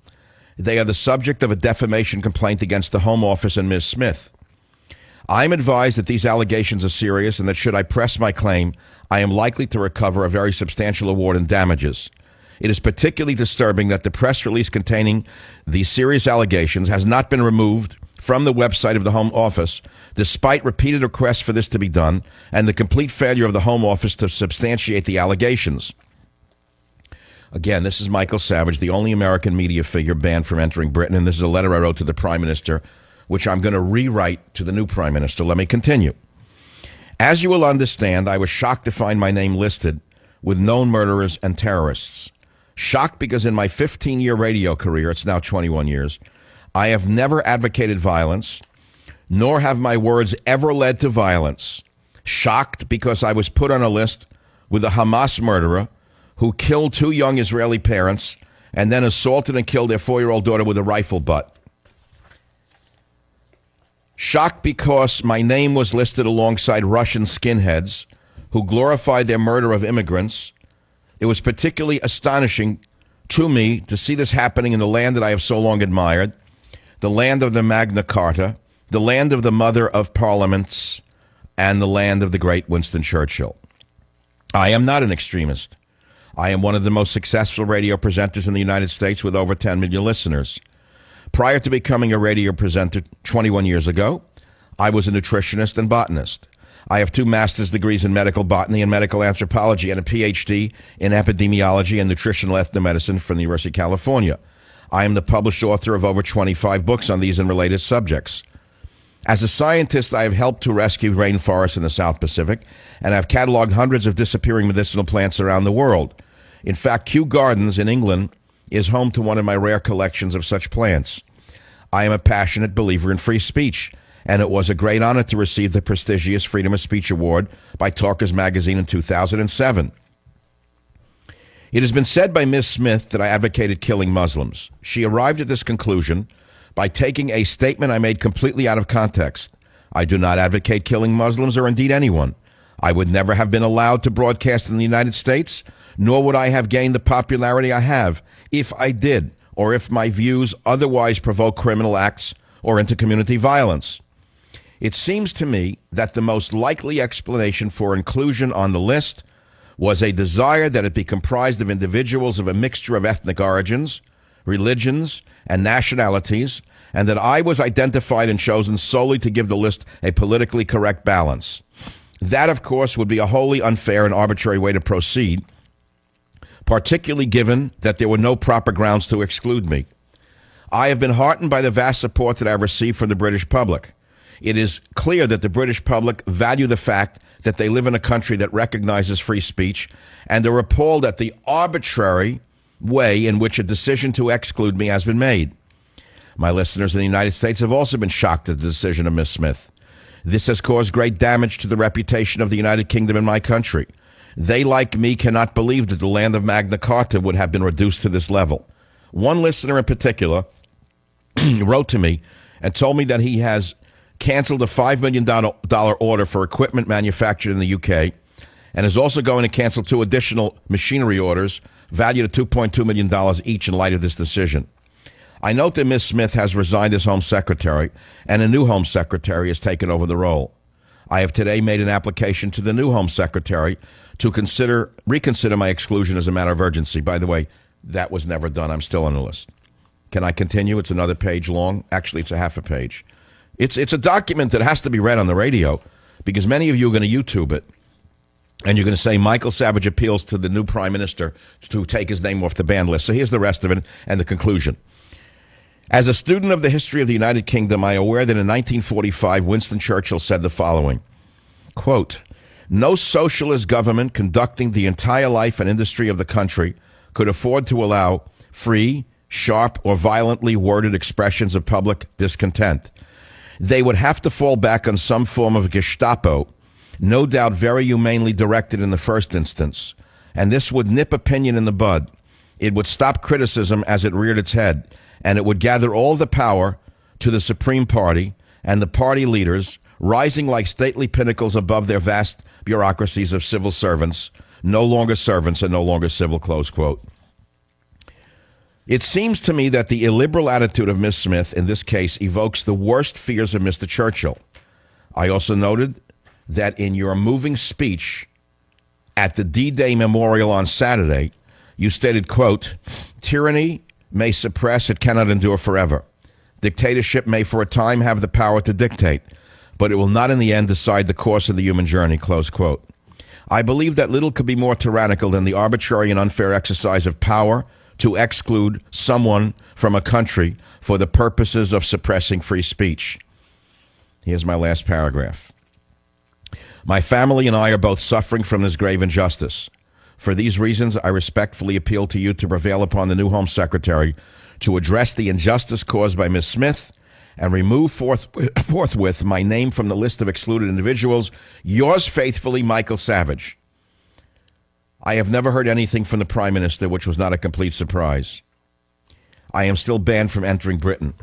They are the subject of a defamation complaint against the Home Office and Ms. Smith. I'm advised that these allegations are serious and that should I press my claim, I am likely to recover a very substantial award in damages. It is particularly disturbing that the press release containing these serious allegations has not been removed from the website of the Home Office, despite repeated requests for this to be done and the complete failure of the Home Office to substantiate the allegations. Again, this is Michael Savage, the only American media figure banned from entering Britain, and this is a letter I wrote to the Prime Minister which I'm going to rewrite to the new prime minister. Let me continue. As you will understand, I was shocked to find my name listed with known murderers and terrorists. Shocked because in my 15 year radio career, it's now 21 years, I have never advocated violence, nor have my words ever led to violence. Shocked because I was put on a list with a Hamas murderer who killed two young Israeli parents and then assaulted and killed their four year old daughter with a rifle butt. Shocked because my name was listed alongside Russian skinheads who glorified their murder of immigrants. It was particularly astonishing to me to see this happening in the land that I have so long admired, the land of the Magna Carta, the land of the mother of parliaments, and the land of the great Winston Churchill. I am not an extremist. I am one of the most successful radio presenters in the United States with over 10 million listeners. Prior to becoming a radio presenter 21 years ago, I was a nutritionist and botanist. I have two master's degrees in medical botany and medical anthropology and a PhD in epidemiology and nutritional ethnomedicine from the University of California. I am the published author of over 25 books on these and related subjects. As a scientist, I have helped to rescue rainforests in the South Pacific, and I've cataloged hundreds of disappearing medicinal plants around the world. In fact, Kew Gardens in England is home to one of my rare collections of such plants. I am a passionate believer in free speech, and it was a great honor to receive the prestigious Freedom of Speech Award by Talkers Magazine in 2007. It has been said by Ms. Smith that I advocated killing Muslims. She arrived at this conclusion by taking a statement I made completely out of context. I do not advocate killing Muslims or indeed anyone. I would never have been allowed to broadcast in the United States, nor would I have gained the popularity I have if I did, or if my views otherwise provoke criminal acts or intercommunity violence. It seems to me that the most likely explanation for inclusion on the list was a desire that it be comprised of individuals of a mixture of ethnic origins, religions, and nationalities, and that I was identified and chosen solely to give the list a politically correct balance. That, of course, would be a wholly unfair and arbitrary way to proceed particularly given that there were no proper grounds to exclude me. I have been heartened by the vast support that I have received from the British public. It is clear that the British public value the fact that they live in a country that recognizes free speech and are appalled at the arbitrary way in which a decision to exclude me has been made. My listeners in the United States have also been shocked at the decision of Miss Smith. This has caused great damage to the reputation of the United Kingdom in my country. They, like me, cannot believe that the land of Magna Carta would have been reduced to this level. One listener in particular wrote to me and told me that he has canceled a $5 million order for equipment manufactured in the UK and is also going to cancel two additional machinery orders valued at $2.2 million each in light of this decision. I note that Ms. Smith has resigned as Home Secretary, and a new Home Secretary has taken over the role. I have today made an application to the new Home Secretary to consider reconsider my exclusion as a matter of urgency. By the way, that was never done. I'm still on the list. Can I continue? It's another page long. Actually, it's a half a page. It's it's a document that has to be read on the radio because many of you are going to YouTube it. And you're going to say Michael Savage appeals to the new prime minister to take his name off the ban list. So here's the rest of it and the conclusion. As a student of the history of the United Kingdom, I am aware that in 1945, Winston Churchill said the following quote, No socialist government conducting the entire life and industry of the country could afford to allow free, sharp, or violently worded expressions of public discontent. They would have to fall back on some form of Gestapo, no doubt very humanely directed in the first instance, and this would nip opinion in the bud. It would stop criticism as it reared its head and it would gather all the power to the Supreme Party and the party leaders, rising like stately pinnacles above their vast bureaucracies of civil servants, no longer servants and no longer civil, close quote. It seems to me that the illiberal attitude of Miss Smith in this case evokes the worst fears of Mr. Churchill. I also noted that in your moving speech at the D-Day memorial on Saturday, you stated, quote, tyranny may suppress, it cannot endure forever. Dictatorship may for a time have the power to dictate, but it will not in the end decide the course of the human journey. Close quote. I believe that little could be more tyrannical than the arbitrary and unfair exercise of power to exclude someone from a country for the purposes of suppressing free speech. Here's my last paragraph. My family and I are both suffering from this grave injustice. For these reasons, I respectfully appeal to you to prevail upon the new Home Secretary to address the injustice caused by Ms. Smith and remove forth, forthwith my name from the list of excluded individuals. Yours faithfully, Michael Savage. I have never heard anything from the Prime Minister which was not a complete surprise. I am still banned from entering Britain.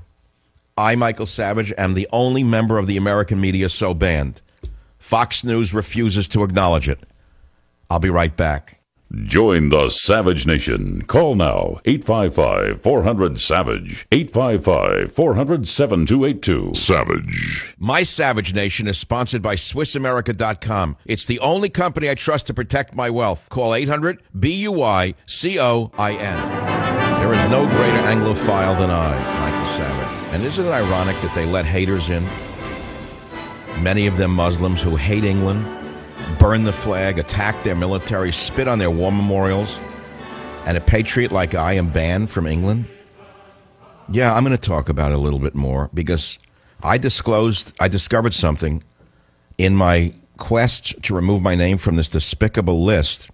I, Michael Savage, am the only member of the American media so banned. Fox News refuses to acknowledge it. I'll be right back. Join the Savage Nation. Call now 855 400 Savage. 855 400 7282. Savage. My Savage Nation is sponsored by SwissAmerica.com. It's the only company I trust to protect my wealth. Call 800 B U I C O I N. There is no greater Anglophile than I, Michael Savage. And isn't it ironic that they let haters in? Many of them Muslims who hate England burn the flag, attack their military, spit on their war memorials, and a patriot like I am banned from England? Yeah, I'm going to talk about it a little bit more because I disclosed, I discovered something in my quest to remove my name from this despicable list.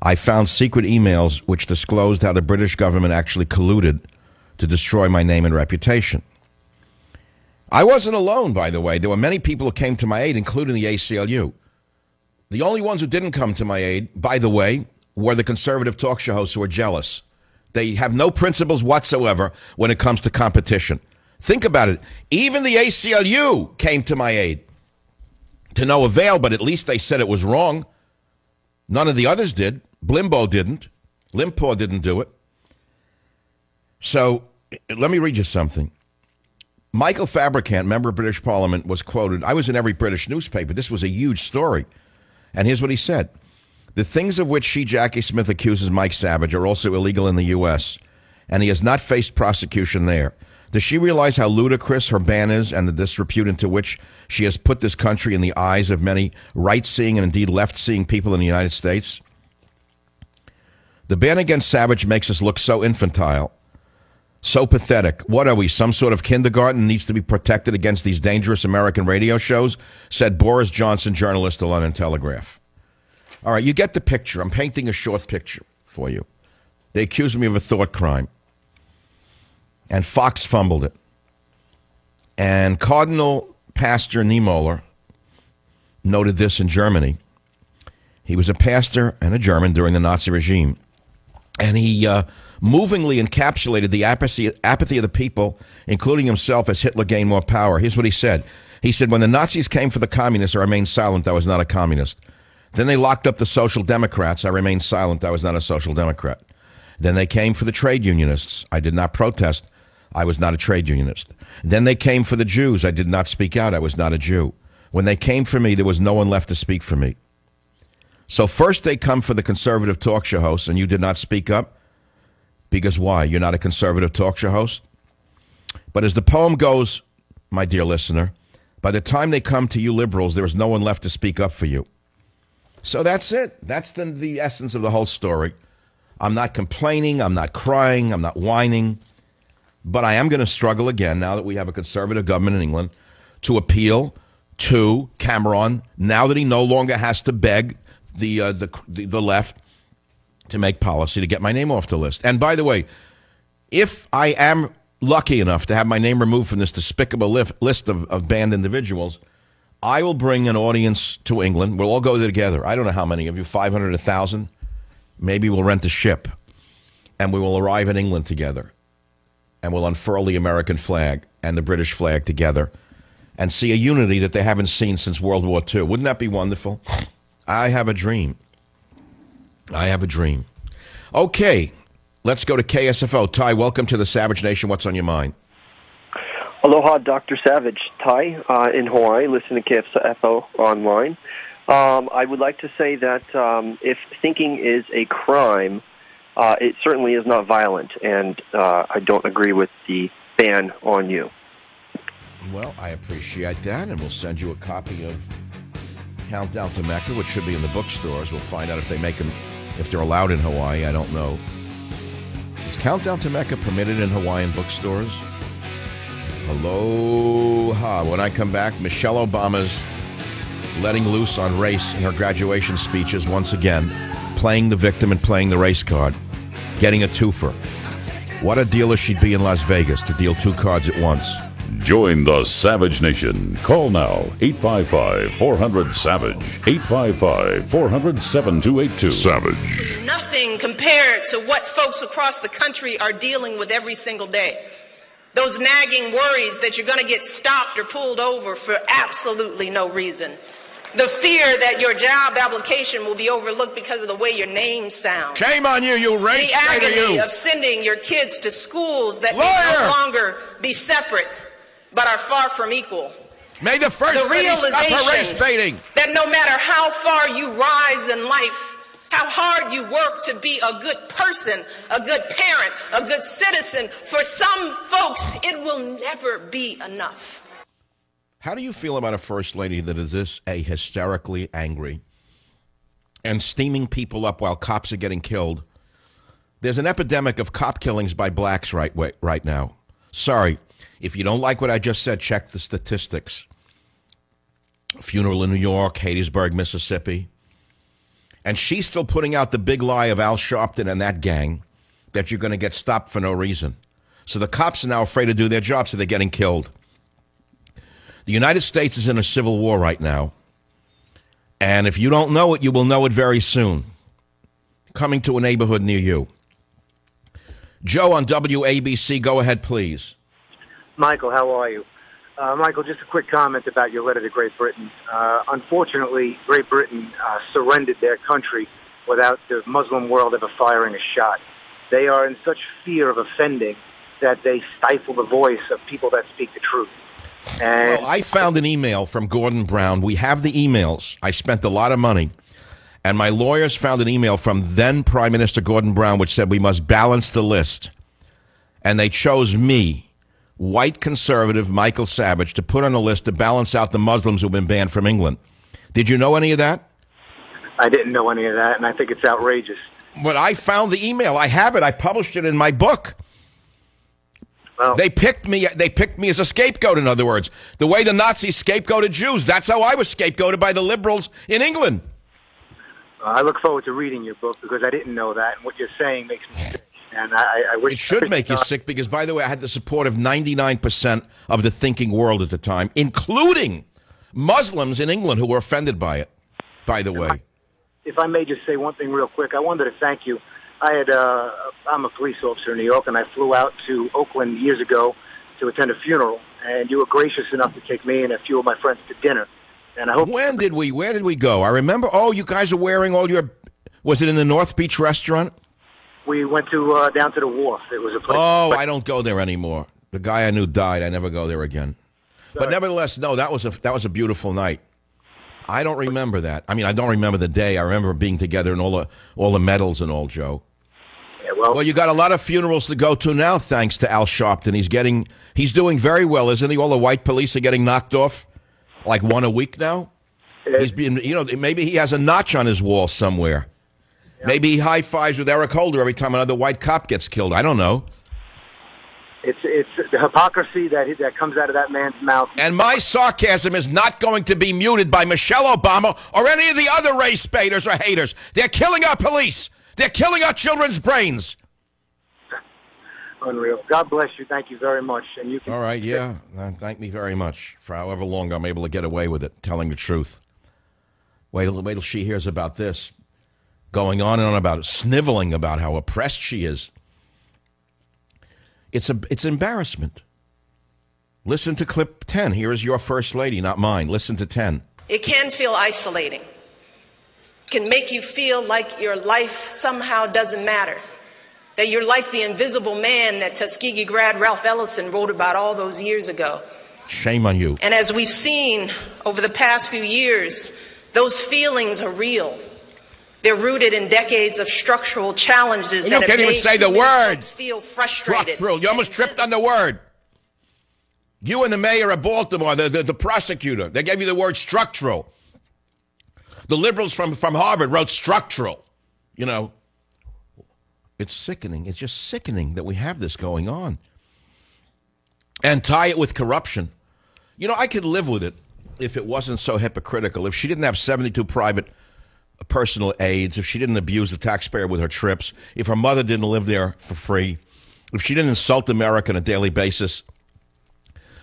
I found secret emails which disclosed how the British government actually colluded to destroy my name and reputation. I wasn't alone, by the way. There were many people who came to my aid, including the ACLU. The only ones who didn't come to my aid, by the way, were the conservative talk show hosts who are jealous. They have no principles whatsoever when it comes to competition. Think about it. Even the ACLU came to my aid. To no avail, but at least they said it was wrong. None of the others did. Blimbo didn't. Limpo didn't do it. So let me read you something. Michael Fabricant, member of British Parliament, was quoted. I was in every British newspaper. This was a huge story. And here's what he said The things of which she, Jackie Smith, accuses Mike Savage are also illegal in the U.S., and he has not faced prosecution there. Does she realize how ludicrous her ban is and the disrepute into which she has put this country in the eyes of many right seeing and indeed left seeing people in the United States? The ban against Savage makes us look so infantile, so pathetic. What are we, some sort of kindergarten needs to be protected against these dangerous American radio shows? Said Boris Johnson, journalist, the London Telegraph. All right, you get the picture. I'm painting a short picture for you. They accused me of a thought crime. And Fox fumbled it. And Cardinal Pastor Niemöller noted this in Germany. He was a pastor and a German during the Nazi regime. And he uh, movingly encapsulated the apathy, apathy of the people, including himself, as Hitler gained more power. Here's what he said. He said, When the Nazis came for the communists, I remained silent. I was not a communist. Then they locked up the Social Democrats. I remained silent. I was not a Social Democrat. Then they came for the trade unionists. I did not protest. I was not a trade unionist. Then they came for the Jews. I did not speak out. I was not a Jew. When they came for me, there was no one left to speak for me. So first they come for the conservative talk show host, and you did not speak up? Because why? You're not a conservative talk show host? But as the poem goes, my dear listener, by the time they come to you liberals, there is no one left to speak up for you. So that's it. That's the, the essence of the whole story. I'm not complaining. I'm not crying. I'm not whining. But I am going to struggle again now that we have a conservative government in England to appeal to Cameron now that he no longer has to beg the, uh, the, the, the left to make policy to get my name off the list. And by the way, if I am lucky enough to have my name removed from this despicable list of, of banned individuals, I will bring an audience to England. We'll all go there together. I don't know how many of you, 500, 1,000. Maybe we'll rent a ship and we will arrive in England together and we'll unfurl the American flag and the British flag together and see a unity that they haven't seen since World War II. Wouldn't that be wonderful? I have a dream. I have a dream. Okay, let's go to KSFO. Ty, welcome to the Savage Nation. What's on your mind? Aloha, Dr. Savage. Ty uh, in Hawaii, listen to KSFO online. Um, I would like to say that um, if thinking is a crime, uh, it certainly is not violent, and uh, I don't agree with the ban on you. Well, I appreciate that, and we'll send you a copy of Countdown to Mecca, which should be in the bookstores. We'll find out if they make them, if they're allowed in Hawaii. I don't know. Is Countdown to Mecca permitted in Hawaiian bookstores? Aloha. When I come back, Michelle Obama's letting loose on race in her graduation speeches once again, playing the victim and playing the race card, getting a twofer. What a dealer she'd be in Las Vegas to deal two cards at once. Join the Savage Nation. Call now 855 400 Savage. 855 400 7282. Savage. Nothing compared to what folks across the country are dealing with every single day. Those nagging worries that you're going to get stopped or pulled over for absolutely no reason. The fear that your job application will be overlooked because of the way your name sounds. Shame on you, you race The agony you. of sending your kids to schools that may Lawyer! no longer be separate, but are far from equal. May the first the lady stop her race baiting. that no matter how far you rise in life, how hard you work to be a good person, a good parent, a good citizen, for some folks, it will never be enough. How do you feel about a first lady that is this a hysterically angry and steaming people up while cops are getting killed? There's an epidemic of cop killings by blacks right right now. Sorry, if you don't like what I just said, check the statistics. Funeral in New York, Hattiesburg, Mississippi. And she's still putting out the big lie of Al Sharpton and that gang that you're going to get stopped for no reason. So the cops are now afraid to do their job, so they're getting killed. The United States is in a civil war right now. And if you don't know it, you will know it very soon. Coming to a neighborhood near you. Joe on WABC, go ahead, please. Michael, how are you? Uh, Michael, just a quick comment about your letter to Great Britain. Uh, unfortunately, Great Britain uh, surrendered their country without the Muslim world ever firing a shot. They are in such fear of offending that they stifle the voice of people that speak the truth. And Well, I found an email from Gordon Brown. We have the emails. I spent a lot of money. And my lawyers found an email from then Prime Minister Gordon Brown, which said we must balance the list. And they chose me, white conservative Michael Savage, to put on the list to balance out the Muslims who've been banned from England. Did you know any of that? I didn't know any of that, and I think it's outrageous. But I found the email. I have it. I published it in my book. Well, they picked me. They picked me as a scapegoat. In other words, the way the Nazis scapegoated Jews. That's how I was scapegoated by the liberals in England. I look forward to reading your book because I didn't know that, and what you're saying makes me. And I, I wish It should make you sick because, by the way, I had the support of 99% of the thinking world at the time, including Muslims in England who were offended by it. By the way, if I may just say one thing real quick, I wanted to thank you. I had uh, I'm a police officer in New York, and I flew out to Oakland years ago to attend a funeral, and you were gracious enough to take me and a few of my friends to dinner. And I hope. When did we? Where did we go? I remember. Oh, you guys are wearing all your. Was it in the North Beach restaurant? We went to uh, down to the wharf. It was a place. Oh, I don't go there anymore. The guy I knew died. I never go there again. But nevertheless, no, that was a that was a beautiful night. I don't remember that. I mean, I don't remember the day. I remember being together and all the all the medals and all, Joe. Yeah, well, Well, you got a lot of funerals to go to now, thanks to Al Sharpton. He's getting he's doing very well, isn't he? All the white police are getting knocked off, like one a week now. He's been, you know, maybe he has a notch on his wall somewhere. Maybe he high fives with Eric Holder every time another white cop gets killed. I don't know. it's it's the hypocrisy that that comes out of that man's mouth. And my sarcasm is not going to be muted by Michelle Obama or any of the other race baiters or haters. They're killing our police. They're killing our children's brains. Unreal. God bless you. Thank you very much. And you can. All right, yeah. Uh, thank me very much for however long I'm able to get away with it, telling the truth. Wait till, wait till she hears about this, going on and on about it, sniveling about how oppressed she is. It's a it's embarrassment. Listen to clip ten. Here is your first lady, not mine. Listen to ten. It can feel isolating. Can make you feel like your life somehow doesn't matter. That you're like the invisible man that Tuskegee grad Ralph Ellison wrote about all those years ago. Shame on you. And as we've seen over the past few years, those feelings are real. They're rooted in decades of structural challenges You can't even say the word. Feel frustrated. Structural. You almost tripped on the word. You and the mayor of Baltimore, the, the, the prosecutor, they gave you the word structural. The liberals from, from Harvard wrote structural. You know, it's sickening. It's just sickening that we have this going on. And tie it with corruption. You know, I could live with it if it wasn't so hypocritical. If she didn't have 72 private personal aides, if she didn't abuse the taxpayer with her trips, if her mother didn't live there for free, if she didn't insult America on a daily basis,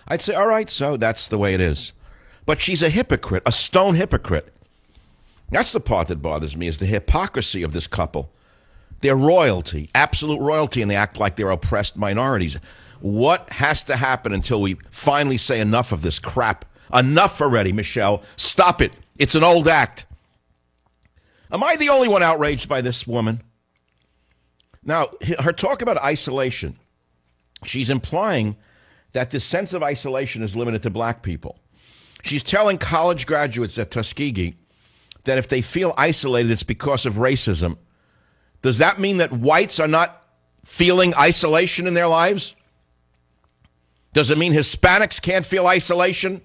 I'd say, all right, so that's the way it is. But she's a hypocrite, a stone hypocrite. That's the part that bothers me is the hypocrisy of this couple. They're royalty, absolute royalty, and they act like they're oppressed minorities. What has to happen until we finally say enough of this crap? Enough already, Michelle. Stop it. It's an old act. Am I the only one outraged by this woman? Now, her talk about isolation, she's implying that this sense of isolation is limited to black people. She's telling college graduates at Tuskegee that if they feel isolated, it's because of racism. Does that mean that whites are not feeling isolation in their lives? Does it mean Hispanics can't feel isolation?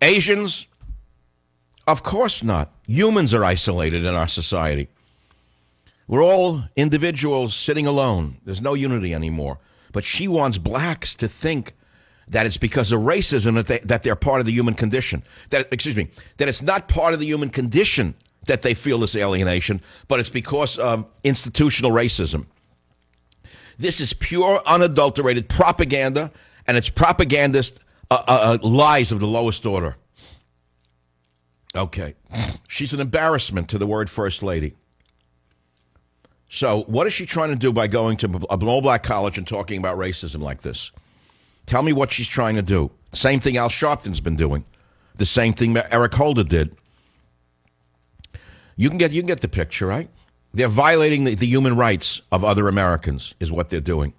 Asians? Of course not. Humans are isolated in our society. We're all individuals sitting alone. There's no unity anymore. But she wants blacks to think that it's because of racism that, they, that they're part of the human condition. That, excuse me, that it's not part of the human condition that they feel this alienation, but it's because of institutional racism. This is pure, unadulterated propaganda, and it's propagandist uh, uh, uh, lies of the lowest order. Okay. She's an embarrassment to the word First Lady. So, what is she trying to do by going to an all black college and talking about racism like this? Tell me what she's trying to do. Same thing Al Sharpton's been doing. The same thing Eric Holder did. You can get you can get the picture, right? They're violating the, the human rights of other Americans, is what they're doing.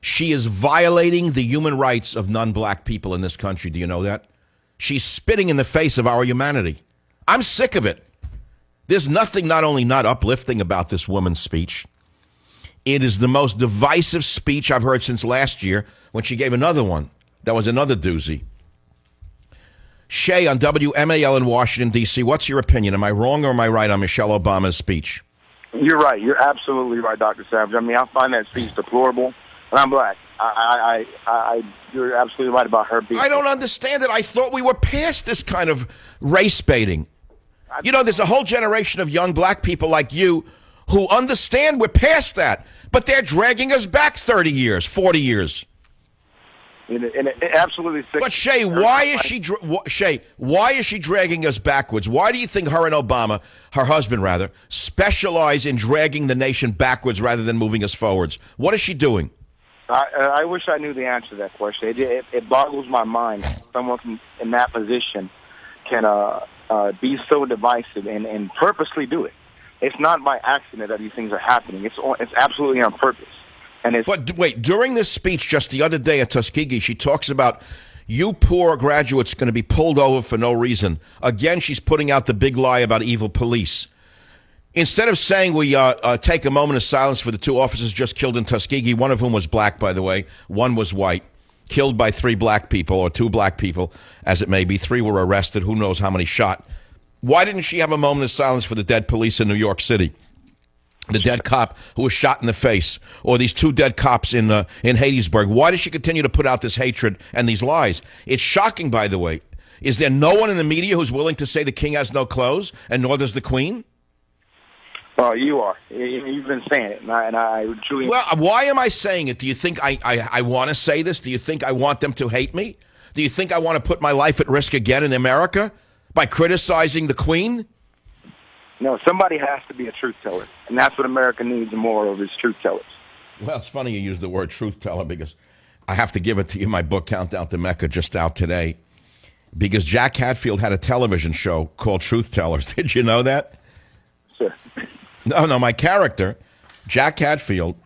She is violating the human rights of non black people in this country. Do you know that? She's spitting in the face of our humanity. I'm sick of it. There's nothing not only not uplifting about this woman's speech, it is the most divisive speech I've heard since last year when she gave another one. That was another doozy. Shay on WMAL in Washington, D.C., what's your opinion? Am I wrong or am I right on Michelle Obama's speech? You're right. You're absolutely right, Dr. Savage. I mean, I find that speech deplorable, and I'm black. I, I, I, I you're absolutely right about her being. I don't understand it. I thought we were past this kind of race baiting. You know, there's a whole generation of young black people like you who understand we're past that, but they're dragging us back 30 years, 40 years. And it, and it absolutely sick. But Shay, why is she Shay? Why is she dragging us backwards? Why do you think her and Obama, her husband rather, specialize in dragging the nation backwards rather than moving us forwards? What is she doing? I, I wish I knew the answer to that question. It, it, it boggles my mind. Someone in that position can uh, uh, be so divisive and, and purposely do it. It's not by accident that these things are happening. It's it's absolutely on purpose. And it's But wait, during this speech just the other day at Tuskegee, she talks about you poor graduates going to be pulled over for no reason. Again, she's putting out the big lie about evil police. Instead of saying we uh, uh, take a moment of silence for the two officers just killed in Tuskegee, one of whom was black, by the way, one was white, killed by three black people or two black people, as it may be. Three were arrested. Who knows how many shot? Why didn't she have a moment of silence for the dead police in New York City? the dead cop who was shot in the face, or these two dead cops in uh, in Hattiesburg. Why does she continue to put out this hatred and these lies? It's shocking, by the way. Is there no one in the media who's willing to say the king has no clothes, and nor does the queen? Oh, you are. You- You've been saying it, and I, and I truly. Well, why am I saying it? Do you think I, I, I want to say this? Do you think I want them to hate me? Do you think I want to put my life at risk again in America by criticizing the queen? No, somebody has to be a truth teller, and that's what America needs more of is truth tellers. Well, it's funny you use the word truth teller because I have to give it to you. My book, Countdown to Mecca, just out today. Because Jack Hatfield had a television show called Truth Tellers. Did you know that? Sure. No, no, my character, Jack Hatfield,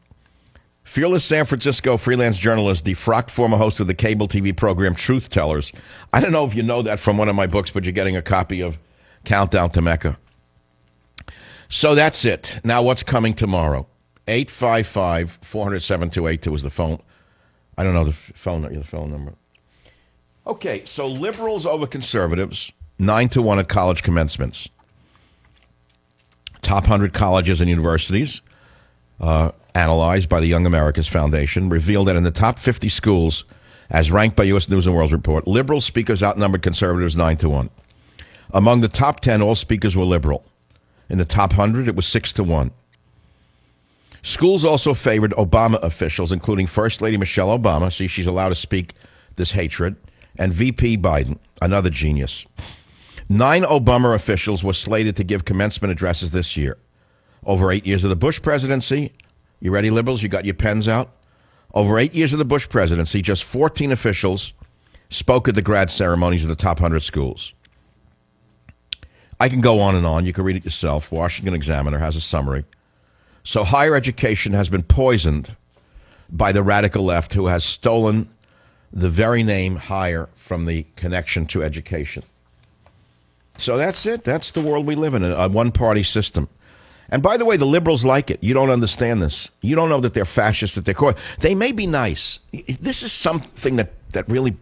fearless San Francisco freelance journalist, defrocked former host of the cable TV program Truth Tellers. I don't know if you know that from one of my books, but you're getting a copy of Countdown to Mecca. So that's it. Now, what's coming tomorrow? 855 400 7282 is the phone. I don't know the phone, the phone number. Okay, so liberals over conservatives, 9 to 1 at college commencements. Top 100 colleges and universities, uh, analyzed by the Young Americas Foundation, revealed that in the top 50 schools, as ranked by U.S. News and World Report, liberal speakers outnumbered conservatives 9 to 1. Among the top 10, all speakers were liberal. In the top 100, it was 6 to 1. Schools also favored Obama officials, including First Lady Michelle Obama. See, she's allowed to speak this hatred. And VP Biden, another genius. Nine Obama officials were slated to give commencement addresses this year. Over eight years of the Bush presidency, you ready, liberals? You got your pens out? Over eight years of the Bush presidency, just 14 officials spoke at the grad ceremonies of the top 100 schools. I can go on and on. You can read it yourself. Washington Examiner has a summary. So higher education has been poisoned by the radical left who has stolen the very name higher from the connection to education. So that's it. That's the world we live in, a one party system. And by the way, the liberals like it. You don't understand this. You don't know that they're fascist, that they're core. They may be nice. This is something that, that really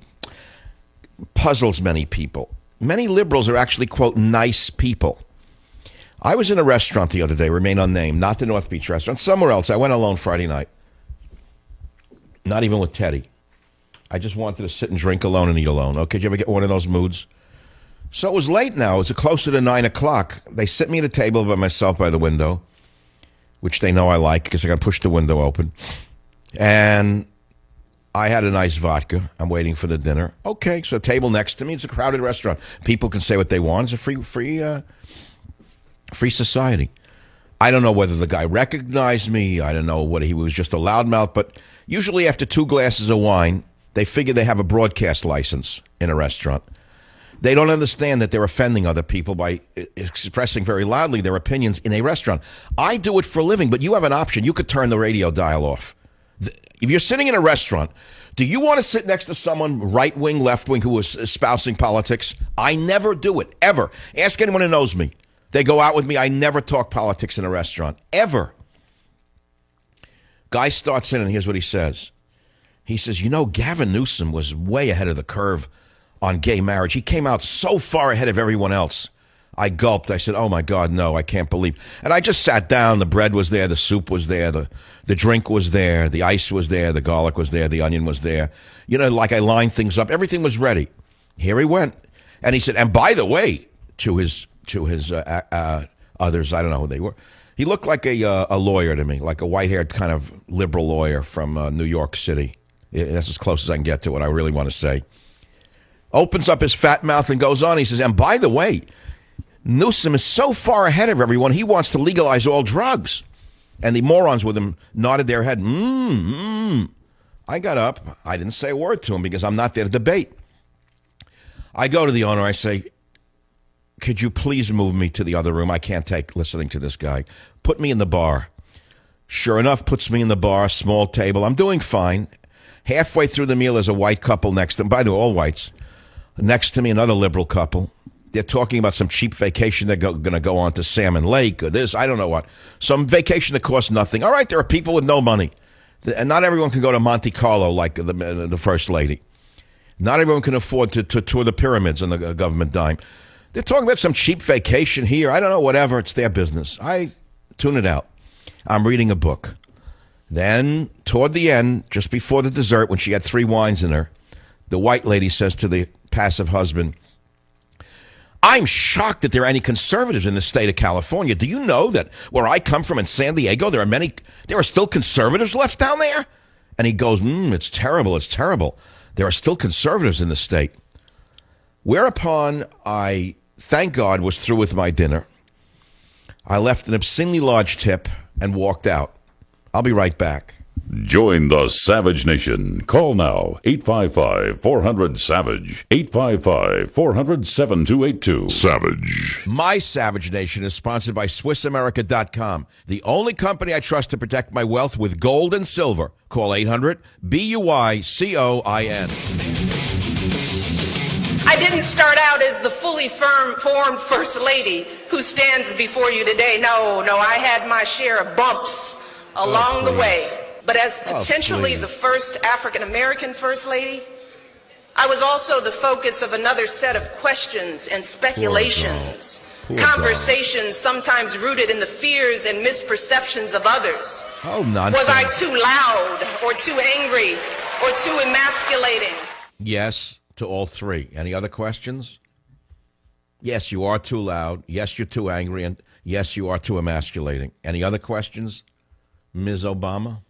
puzzles many people. Many liberals are actually, quote, nice people. I was in a restaurant the other day, remain unnamed, not the North Beach restaurant, somewhere else. I went alone Friday night. Not even with Teddy. I just wanted to sit and drink alone and eat alone. Okay, did you ever get one of those moods? So it was late now. It was closer to nine o'clock. They sit me at a table by myself by the window, which they know I like because I to push the window open. And I had a nice vodka. I'm waiting for the dinner. Okay, so table next to me. It's a crowded restaurant. People can say what they want. It's a free, free, uh, free society. I don't know whether the guy recognized me. I don't know whether he was just a loudmouth. But usually, after two glasses of wine, they figure they have a broadcast license in a restaurant. They don't understand that they're offending other people by expressing very loudly their opinions in a restaurant. I do it for a living, but you have an option. You could turn the radio dial off. If you're sitting in a restaurant, do you want to sit next to someone right wing, left wing who is espousing politics? I never do it, ever. Ask anyone who knows me. They go out with me. I never talk politics in a restaurant, ever. Guy starts in, and here's what he says. He says, You know, Gavin Newsom was way ahead of the curve on gay marriage. He came out so far ahead of everyone else. I gulped. I said, Oh my God, no, I can't believe. And I just sat down. The bread was there, the soup was there, the, the drink was there, the ice was there, the garlic was there, the onion was there. You know, like I lined things up. Everything was ready. Here he went. And he said, And by the way, to his to his uh, uh, others, I don't know who they were. He looked like a uh, a lawyer to me, like a white haired kind of liberal lawyer from uh, New York City. That's as close as I can get to what I really want to say. Opens up his fat mouth and goes on. He says, and by the way, Newsom is so far ahead of everyone, he wants to legalize all drugs. And the morons with him nodded their head. Mmm, mmm. I got up. I didn't say a word to him because I'm not there to debate. I go to the owner. I say, could you please move me to the other room? I can't take listening to this guy. Put me in the bar. Sure enough, puts me in the bar, small table. I'm doing fine. Halfway through the meal, there's a white couple next to them. By the way, all whites. Next to me, another liberal couple. They're talking about some cheap vacation they're going to go on to Salmon Lake or this, I don't know what. Some vacation that costs nothing. All right, there are people with no money. And not everyone can go to Monte Carlo like the, uh, the First Lady. Not everyone can afford to, to tour the pyramids on the uh, government dime. They're talking about some cheap vacation here. I don't know, whatever. It's their business. I tune it out. I'm reading a book. Then, toward the end, just before the dessert, when she had three wines in her, the white lady says to the passive husband, I'm shocked that there are any conservatives in the state of California. Do you know that where I come from in San Diego, there are many, there are still conservatives left down there? And he goes, mm, It's terrible. It's terrible. There are still conservatives in the state. Whereupon I, thank God, was through with my dinner. I left an obscenely large tip and walked out. I'll be right back. Join the Savage Nation. Call now 855 400 Savage. 855 400 7282. Savage. My Savage Nation is sponsored by SwissAmerica.com, the only company I trust to protect my wealth with gold and silver. Call 800 B U I C O I N. I didn't start out as the fully firm, formed First Lady who stands before you today. No, no, I had my share of bumps along Oh, the way. But as Oh, potentially please. the first African American First Lady, I was also the focus of another set of questions and speculations. Poor girl. Conversations sometimes rooted in the fears and misperceptions of others. Oh, nonsense. Was I too loud or too angry or too emasculating? Yes to all three. Any other questions? Yes, you are too loud. Yes, you're too angry. And yes, you are too emasculating. Any other questions, Ms. Obama?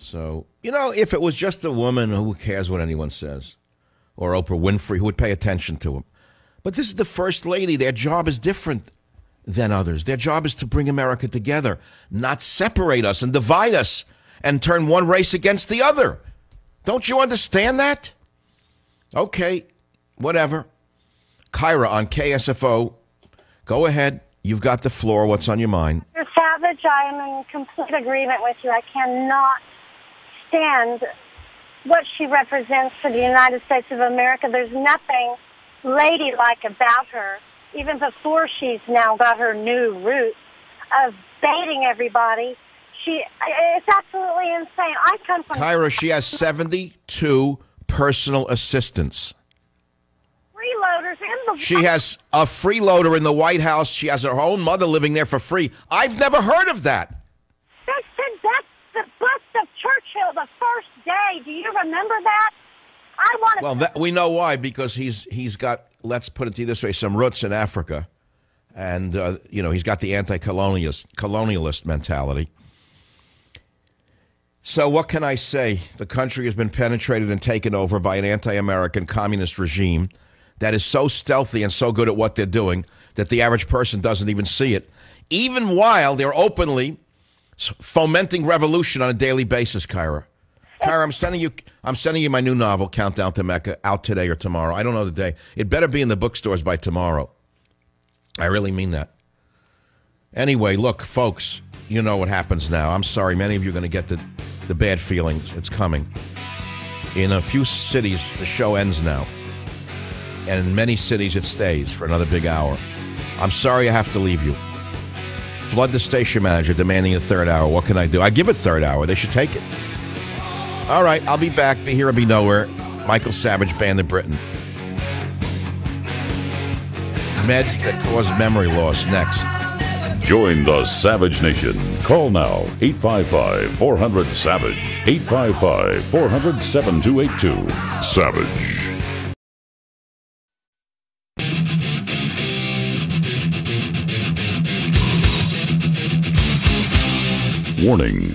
So, you know, if it was just a woman, who cares what anyone says? Or Oprah Winfrey, who would pay attention to him? But this is the first lady. Their job is different than others. Their job is to bring America together, not separate us and divide us and turn one race against the other. Don't you understand that? Okay, whatever. Kyra on KSFO. Go ahead. You've got the floor. What's on your mind? Mr. Savage, I am in complete agreement with you. I cannot stand what she represents for the United States of America. There's nothing ladylike about her, even before she's now got her new roots of baiting everybody. She, it's absolutely insane. I come from Kyra, she has 72 personal assistants. freeloaders in the She has a freeloader in the White House. She has her own mother living there for free. I've never heard of that. That's the, that's the bust of Churchill the Do you remember that? I want to. Well, that, we know why because he's he's got let's put it to you this way some roots in Africa, and uh, you know he's got the anti-colonialist colonialist mentality. So what can I say? The country has been penetrated and taken over by an anti-American communist regime that is so stealthy and so good at what they're doing that the average person doesn't even see it, even while they're openly fomenting revolution on a daily basis, Kyra. Kyra, I'm sending you. I'm sending you my new novel, Countdown to Mecca, out today or tomorrow. I don't know the day. It better be in the bookstores by tomorrow. I really mean that. Anyway, look, folks, you know what happens now. I'm sorry, many of you are going to get the, the bad feelings. It's coming. In a few cities, the show ends now. And in many cities, it stays for another big hour. I'm sorry I have to leave you. Flood the station manager demanding a third hour. What can I do? I give a third hour. They should take it. All right, I'll be back. Be here or be nowhere. Michael Savage, Band of Britain. Meds that cause memory loss next. Join the Savage Nation. Call now 855 400 Savage. 855 400 7282. Savage. Warning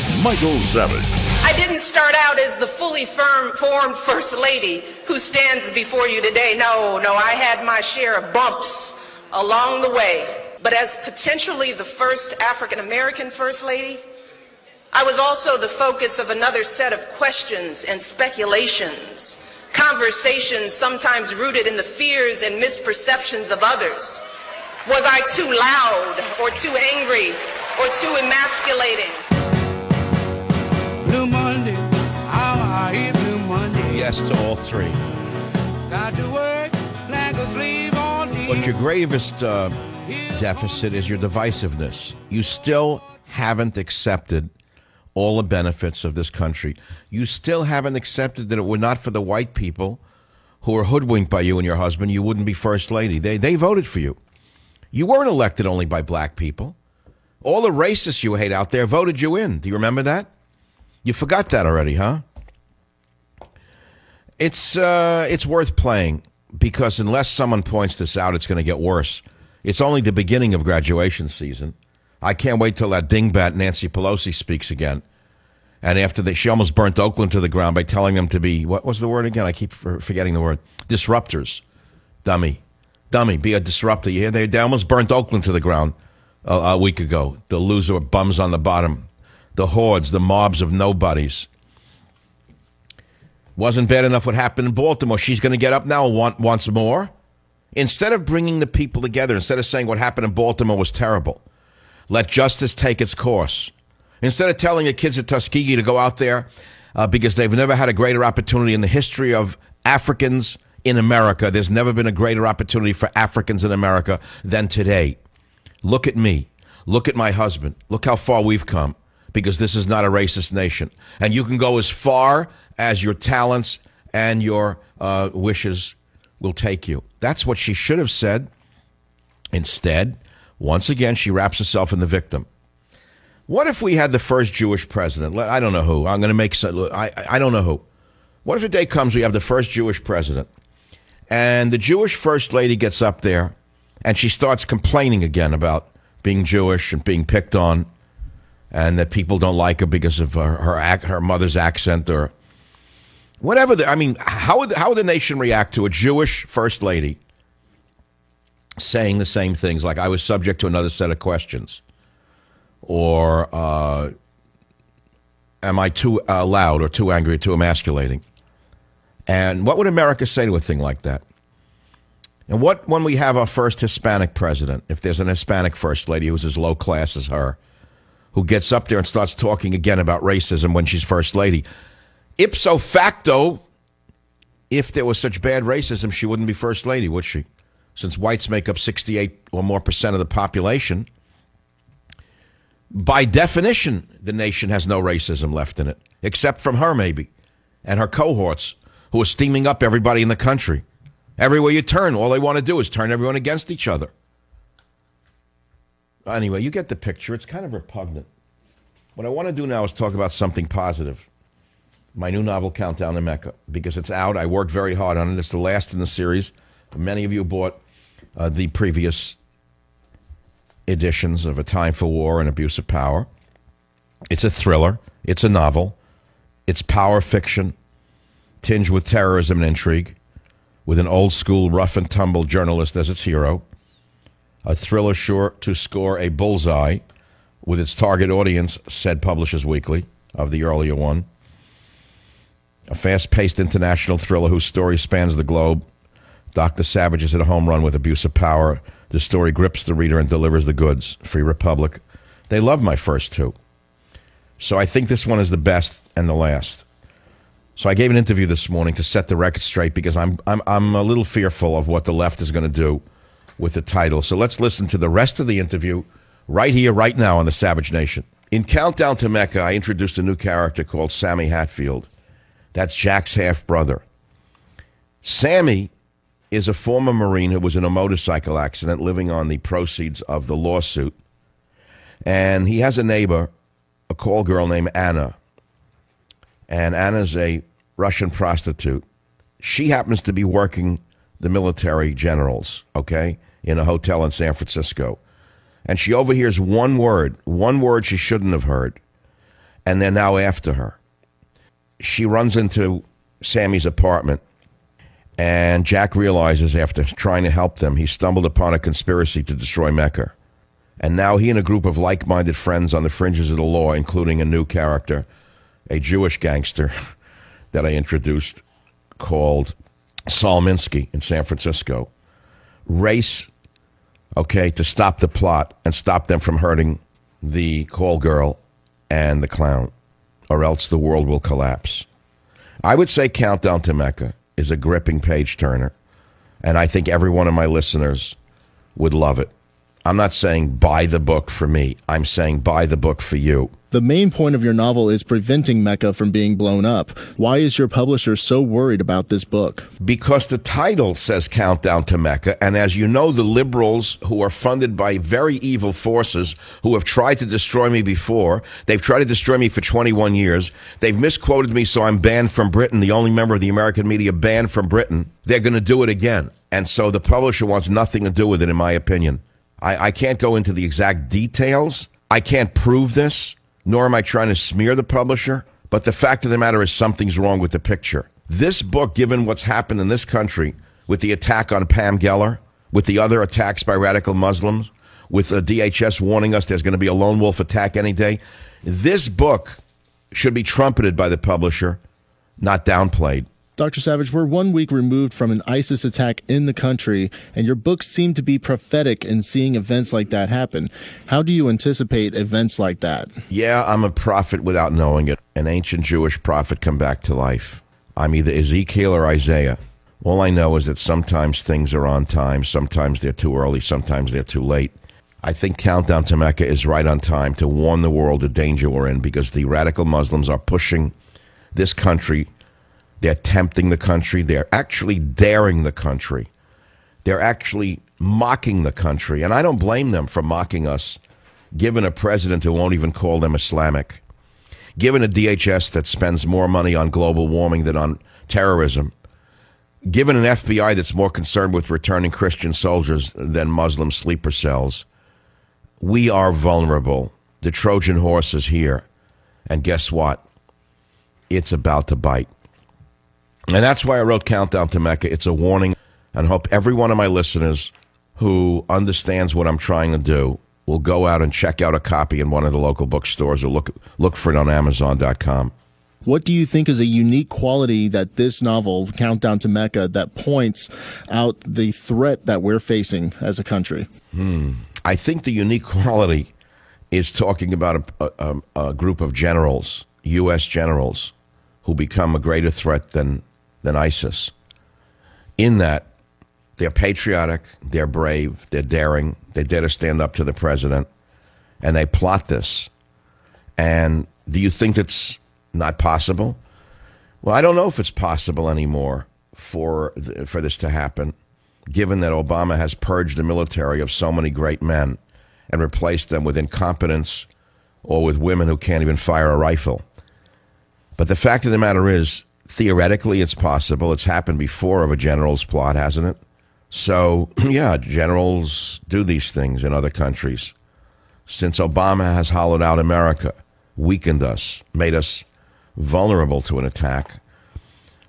Michael Savage. I didn't start out as the fully firm, formed First Lady who stands before you today. No, no, I had my share of bumps along the way. But as potentially the first African American First Lady, I was also the focus of another set of questions and speculations, conversations sometimes rooted in the fears and misperceptions of others. Was I too loud or too angry or too emasculating? Yes to all three. Got to work like a slave all. But your gravest uh, deficit is your divisiveness. You still haven't accepted all the benefits of this country. You still haven't accepted that it were not for the white people who were hoodwinked by you and your husband, you wouldn't be first lady. They they voted for you. You weren't elected only by black people. All the racists you hate out there voted you in. Do you remember that? You forgot that already, huh? It's uh, it's worth playing because unless someone points this out, it's going to get worse. It's only the beginning of graduation season. I can't wait till that dingbat Nancy Pelosi speaks again. And after they, she almost burnt Oakland to the ground by telling them to be what was the word again? I keep forgetting the word. Disruptors, dummy, dummy. Be a disruptor. You hear? They, they almost burnt Oakland to the ground a, a week ago. The loser bums on the bottom, the hordes, the mobs of nobodies. Wasn't bad enough what happened in Baltimore. She's going to get up now and want more. Instead of bringing the people together, instead of saying what happened in Baltimore was terrible, let justice take its course. Instead of telling the kids at Tuskegee to go out there uh, because they've never had a greater opportunity in the history of Africans in America, there's never been a greater opportunity for Africans in America than today. Look at me. Look at my husband. Look how far we've come because this is not a racist nation. And you can go as far as your talents and your uh, wishes will take you. That's what she should have said. Instead, once again, she wraps herself in the victim. What if we had the first Jewish president? I don't know who. I'm going to make some, I, I don't know who. What if a day comes we have the first Jewish president and the Jewish first lady gets up there and she starts complaining again about being Jewish and being picked on and that people don't like her because of her her, her mother's accent or whatever. The, I mean, how would how would the nation react to a Jewish first lady saying the same things? Like I was subject to another set of questions, or uh, am I too uh, loud or too angry or too emasculating? And what would America say to a thing like that? And what when we have our first Hispanic president, if there's an Hispanic first lady who's as low class as her, who gets up there and starts talking again about racism when she's first lady, ipso facto, if there was such bad racism, she wouldn't be first lady, would she? Since whites make up 68 or more percent of the population, by definition, the nation has no racism left in it, except from her, maybe, and her cohorts who are steaming up everybody in the country. Everywhere you turn, all they want to do is turn everyone against each other. Anyway, you get the picture. It's kind of repugnant. What I want to do now is talk about something positive. My new novel, Countdown to Mecca, because it's out. I worked very hard on it. It's the last in the series. Many of you bought uh, the previous editions of A Time for War and Abuse of Power. It's a thriller, it's a novel, it's power fiction, tinged with terrorism and intrigue, with an old school rough and tumble journalist as its hero a thriller sure to score a bullseye with its target audience, said Publishers Weekly of the earlier one. A fast paced international thriller whose story spans the globe. Dr. Savage is at a home run with abuse of power. The story grips the reader and delivers the goods. Free Republic. They love my first two. So I think this one is the best and the last. So I gave an interview this morning to set the record straight because I'm, I'm, I'm a little fearful of what the left is going to do with the title. So let's listen to the rest of the interview right here, right now on the Savage Nation. In Countdown to Mecca, I introduced a new character called Sammy Hatfield. That's Jack's half brother. Sammy is a former Marine who was in a motorcycle accident living on the proceeds of the lawsuit. And he has a neighbor, a call girl named Anna. And Anna's a Russian prostitute. She happens to be working the military generals, okay? in a hotel in San Francisco. and she overhears one word, one word she shouldn't have heard, and they're now after her. She runs into Sammy's apartment, and Jack realizes after trying to help them, he stumbled upon a conspiracy to destroy Mecca. And now he and a group of like minded friends on the fringes of the law, including a new character, a Jewish gangster that I introduced called Saul Minsky in San Francisco, race, okay, to stop the plot and stop them from hurting the call girl and the clown, or else the world will collapse. I would say Countdown to Mecca is a gripping page turner, and I think every one of my listeners would love it. I'm not saying buy the book for me. I'm saying buy the book for you. The main point of your novel is preventing Mecca from being blown up. Why is your publisher so worried about this book? Because the title says Countdown to Mecca, and as you know, the liberals who are funded by very evil forces who have tried to destroy me before, they've tried to destroy me for 21 years. They've misquoted me, so I'm banned from Britain, the only member of the American media banned from Britain. They're going to do it again. And so the publisher wants nothing to do with it, in my opinion. I, I can't go into the exact details. I can't prove this, nor am I trying to smear the publisher. But the fact of the matter is, something's wrong with the picture. This book, given what's happened in this country with the attack on Pam Geller, with the other attacks by radical Muslims, with the DHS warning us there's going to be a lone wolf attack any day, this book should be trumpeted by the publisher, not downplayed. Dr. Savage, we're one week removed from an ISIS attack in the country, and your books seem to be prophetic in seeing events like that happen. How do you anticipate events like that? Yeah, I'm a prophet without knowing it. An ancient Jewish prophet come back to life. I'm either Ezekiel or Isaiah. All I know is that sometimes things are on time, sometimes they're too early, sometimes they're too late. I think Countdown to Mecca is right on time to warn the world of danger we're in because the radical Muslims are pushing this country they're tempting the country. They're actually daring the country. They're actually mocking the country. And I don't blame them for mocking us, given a president who won't even call them Islamic, given a DHS that spends more money on global warming than on terrorism, given an FBI that's more concerned with returning Christian soldiers than Muslim sleeper cells. We are vulnerable. The Trojan horse is here. And guess what? It's about to bite. And that's why I wrote Countdown to Mecca. It's a warning, and hope every one of my listeners who understands what I'm trying to do will go out and check out a copy in one of the local bookstores or look look for it on Amazon.com. What do you think is a unique quality that this novel, Countdown to Mecca, that points out the threat that we're facing as a country? Hmm. I think the unique quality is talking about a, a, a group of generals, U.S. generals, who become a greater threat than than ISIS. In that, they're patriotic, they're brave, they're daring, they dare to stand up to the president, and they plot this. And do you think it's not possible? Well, I don't know if it's possible anymore for for this to happen, given that Obama has purged the military of so many great men and replaced them with incompetence or with women who can't even fire a rifle. But the fact of the matter is, theoretically it's possible. It's happened before of a general's plot, hasn't it? So, yeah, generals do these things in other countries. Since Obama has hollowed out America, weakened us, made us vulnerable to an attack,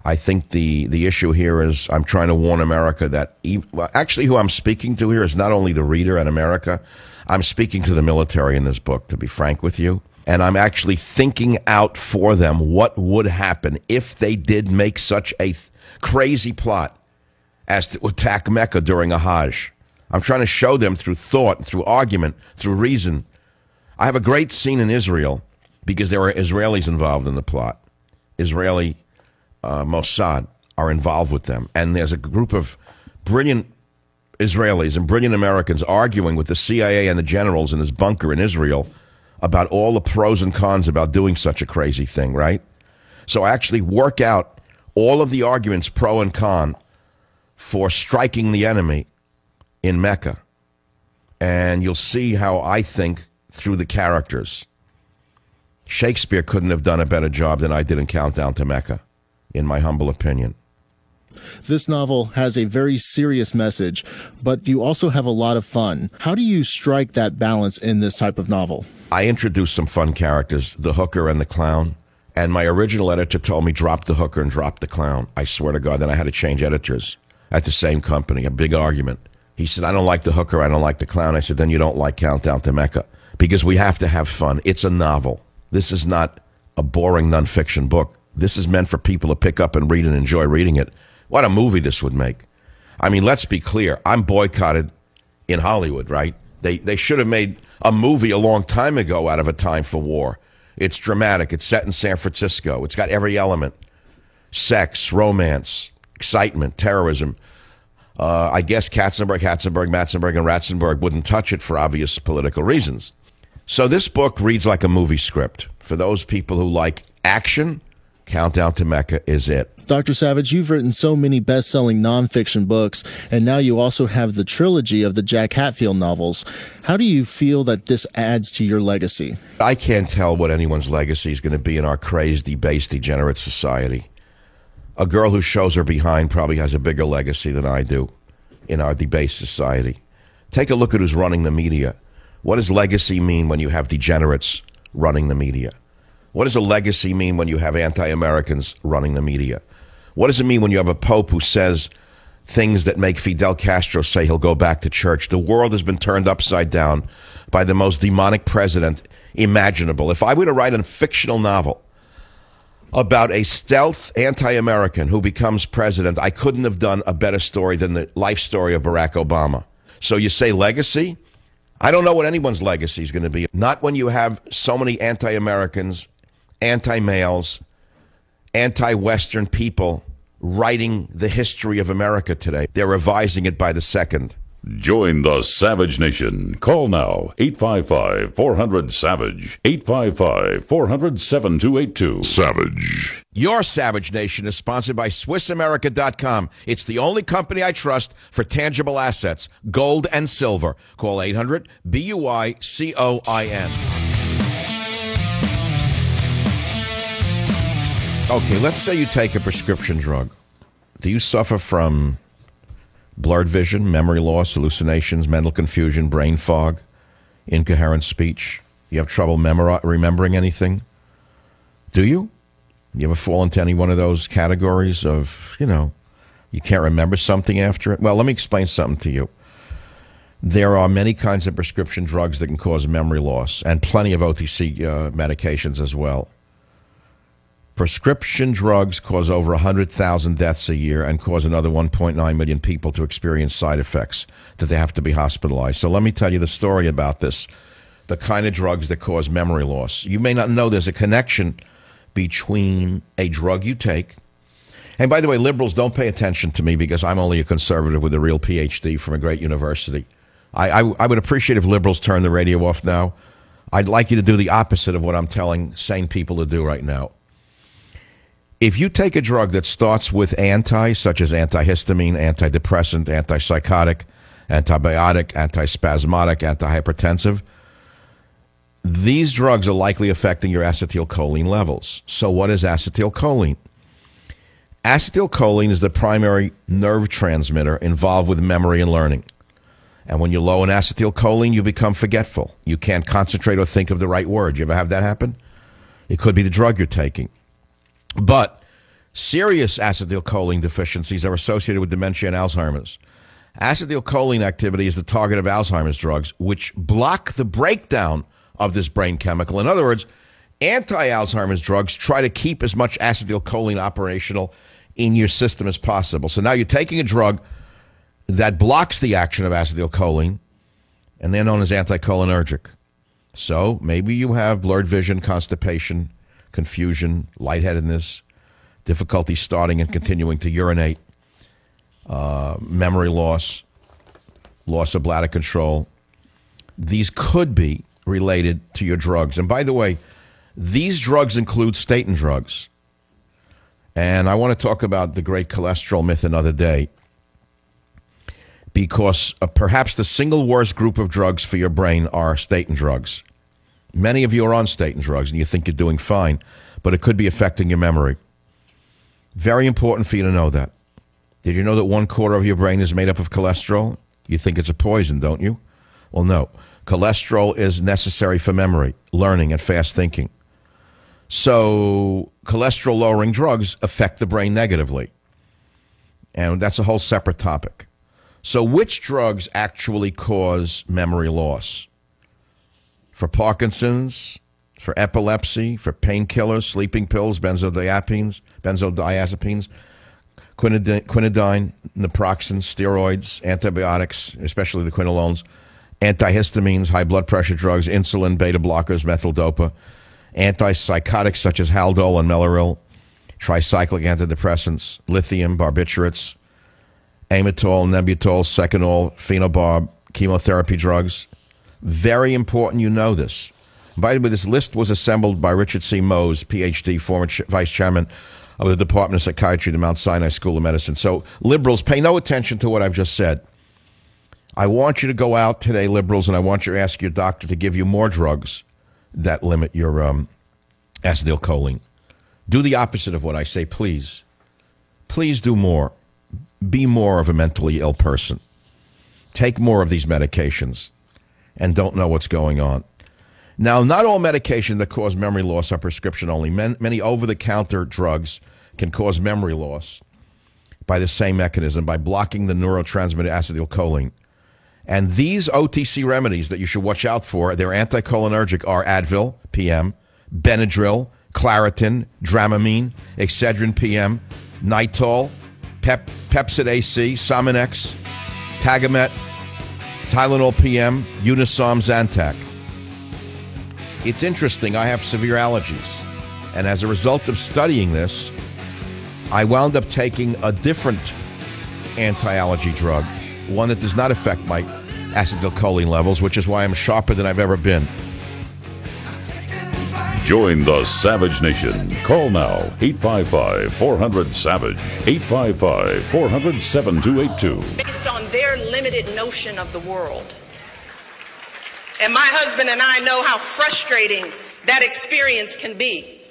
I think the, the issue here is I'm trying to warn America that, well, actually, who I'm speaking to here is not only the reader and America, I'm speaking to the military in this book, to be frank with you and I'm actually thinking out for them what would happen if they did make such a th- crazy plot as to attack Mecca during a Hajj. I'm trying to show them through thought, through argument, through reason. I have a great scene in Israel because there are Israelis involved in the plot. Israeli uh, Mossad are involved with them, and there's a group of brilliant Israelis and brilliant Americans arguing with the CIA and the generals in this bunker in Israel about all the pros and cons about doing such a crazy thing, right? So actually work out all of the arguments pro and con for striking the enemy in Mecca. And you'll see how I think through the characters. Shakespeare couldn't have done a better job than I did in Countdown to Mecca, in my humble opinion. This novel has a very serious message, but you also have a lot of fun. How do you strike that balance in this type of novel? I introduced some fun characters, the hooker and the clown. And my original editor told me drop the hooker and drop the clown. I swear to God. Then I had to change editors at the same company. A big argument. He said, I don't like the hooker. I don't like the clown. I said, then you don't like Countdown to Mecca because we have to have fun. It's a novel. This is not a boring nonfiction book. This is meant for people to pick up and read and enjoy reading it. What a movie this would make. I mean, let's be clear. I'm boycotted in Hollywood, right? They, they should have made a movie a long time ago out of a time for war. It's dramatic. It's set in San Francisco. It's got every element sex, romance, excitement, terrorism. Uh, I guess Katzenberg, Hatzenberg, Matzenberg, and Ratzenberg wouldn't touch it for obvious political reasons. So this book reads like a movie script. For those people who like action, Countdown to Mecca is it. Dr. Savage, you've written so many best selling nonfiction books, and now you also have the trilogy of the Jack Hatfield novels. How do you feel that this adds to your legacy? I can't tell what anyone's legacy is going to be in our crazed, debased, degenerate society. A girl who shows her behind probably has a bigger legacy than I do in our debased society. Take a look at who's running the media. What does legacy mean when you have degenerates running the media? What does a legacy mean when you have anti Americans running the media? What does it mean when you have a pope who says things that make Fidel Castro say he'll go back to church? The world has been turned upside down by the most demonic president imaginable. If I were to write a fictional novel about a stealth anti American who becomes president, I couldn't have done a better story than the life story of Barack Obama. So you say legacy? I don't know what anyone's legacy is going to be. Not when you have so many anti Americans anti males, anti Western people writing the history of America today. They're revising it by the second. Join the Savage Nation. Call now 855 400 Savage. 855 400 7282. Savage. Your Savage Nation is sponsored by SwissAmerica.com. It's the only company I trust for tangible assets, gold and silver. Call 800 B U I C O I N. Okay, let's say you take a prescription drug. Do you suffer from blurred vision, memory loss, hallucinations, mental confusion, brain fog, incoherent speech? You have trouble remembering anything? Do you? You ever fall into any one of those categories of, you know, you can't remember something after it? Well, let me explain something to you. There are many kinds of prescription drugs that can cause memory loss and plenty of OTC uh, medications as well. Prescription drugs cause over 100,000 deaths a year and cause another 1.9 million people to experience side effects that they have to be hospitalized. So let me tell you the story about this the kind of drugs that cause memory loss. You may not know there's a connection between a drug you take. And by the way, liberals don't pay attention to me because I'm only a conservative with a real PhD from a great university. I, I, I would appreciate if liberals turn the radio off now. I'd like you to do the opposite of what I'm telling sane people to do right now if you take a drug that starts with anti, such as antihistamine, antidepressant, antipsychotic, antibiotic, antispasmodic, antihypertensive, these drugs are likely affecting your acetylcholine levels. So, what is acetylcholine? Acetylcholine is the primary nerve transmitter involved with memory and learning. And when you're low in acetylcholine, you become forgetful. You can't concentrate or think of the right word. You ever have that happen? It could be the drug you're taking. But serious acetylcholine deficiencies are associated with dementia and Alzheimer's. Acetylcholine activity is the target of Alzheimer's drugs, which block the breakdown of this brain chemical. In other words, anti Alzheimer's drugs try to keep as much acetylcholine operational in your system as possible. So now you're taking a drug that blocks the action of acetylcholine, and they're known as anticholinergic. So maybe you have blurred vision, constipation, confusion, lightheadedness, difficulty starting and continuing to urinate, uh, memory loss, loss of bladder control. These could be related to your drugs. And by the way, these drugs include statin drugs. And I want to talk about the great cholesterol myth another day because uh, perhaps the single worst group of drugs for your brain are statin drugs. Many of you are on statin drugs and you think you're doing fine, but it could be affecting your memory. Very important for you to know that. Did you know that one quarter of your brain is made up of cholesterol? You think it's a poison, don't you? Well, no. Cholesterol is necessary for memory, learning, and fast thinking. So, cholesterol lowering drugs affect the brain negatively. And that's a whole separate topic. So, which drugs actually cause memory loss? For Parkinson's, for epilepsy, for painkillers, sleeping pills, benzodiazepines, benzodiazepines, quinidine, quinidine, naproxen, steroids, antibiotics, especially the quinolones, antihistamines, high blood pressure drugs, insulin, beta blockers, methyl dopa, antipsychotics such as Haldol and Mellaril, tricyclic antidepressants, lithium, barbiturates, Amytal, Nembutal, seconal, phenobarb, chemotherapy drugs. Very important you know this. By the way, this list was assembled by Richard C. Mohs, PhD, former ch- vice chairman of the Department of Psychiatry at the Mount Sinai School of Medicine. So, liberals, pay no attention to what I've just said. I want you to go out today, liberals, and I want you to ask your doctor to give you more drugs that limit your um, acetylcholine. Do the opposite of what I say, please. Please do more. Be more of a mentally ill person. Take more of these medications and don't know what's going on. Now, not all medication that cause memory loss are prescription only. many over the counter drugs can cause memory loss by the same mechanism, by blocking the neurotransmitter acetylcholine. And these OTC remedies that you should watch out for, they're anticholinergic, are Advil, PM, Benadryl, Claritin, Dramamine, Excedrin, PM, Nytol, Pep, Pepcid AC, Sominex, Tagamet, Tylenol PM, Unisom, Zantac. It's interesting. I have severe allergies. And as a result of studying this, I wound up taking a different anti allergy drug, one that does not affect my acetylcholine levels, which is why I'm sharper than I've ever been. Join the Savage Nation. Call now 855 400 Savage. 855 400 7282. Based on their limited notion of the world. And my husband and I know how frustrating that experience can be.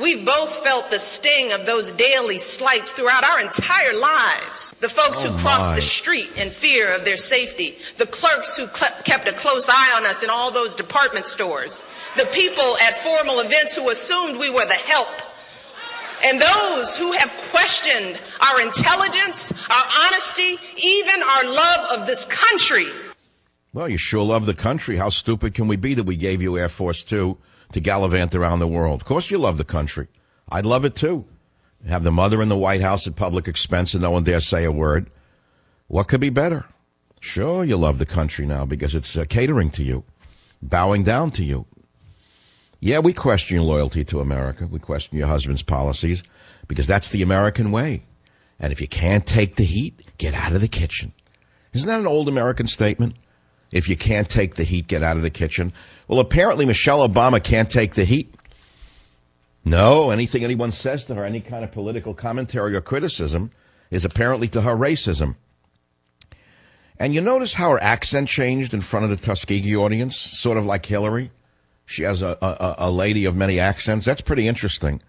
We've both felt the sting of those daily slights throughout our entire lives. The folks oh who crossed the street in fear of their safety. The clerks who kept a close eye on us in all those department stores. The people at formal events who assumed we were the help. And those who have questioned our intelligence, our honesty, even our love of this country. Well, you sure love the country. How stupid can we be that we gave you Air Force Two to gallivant around the world? Of course you love the country. I'd love it too. Have the mother in the White House at public expense and no one dare say a word. What could be better? Sure, you love the country now because it's uh, catering to you, bowing down to you. Yeah, we question your loyalty to America. We question your husband's policies because that's the American way. And if you can't take the heat, get out of the kitchen. Isn't that an old American statement? If you can't take the heat, get out of the kitchen. Well, apparently Michelle Obama can't take the heat. No, anything anyone says to her, any kind of political commentary or criticism, is apparently to her racism. And you notice how her accent changed in front of the Tuskegee audience, sort of like Hillary. She has a, a, a lady of many accents. That's pretty interesting.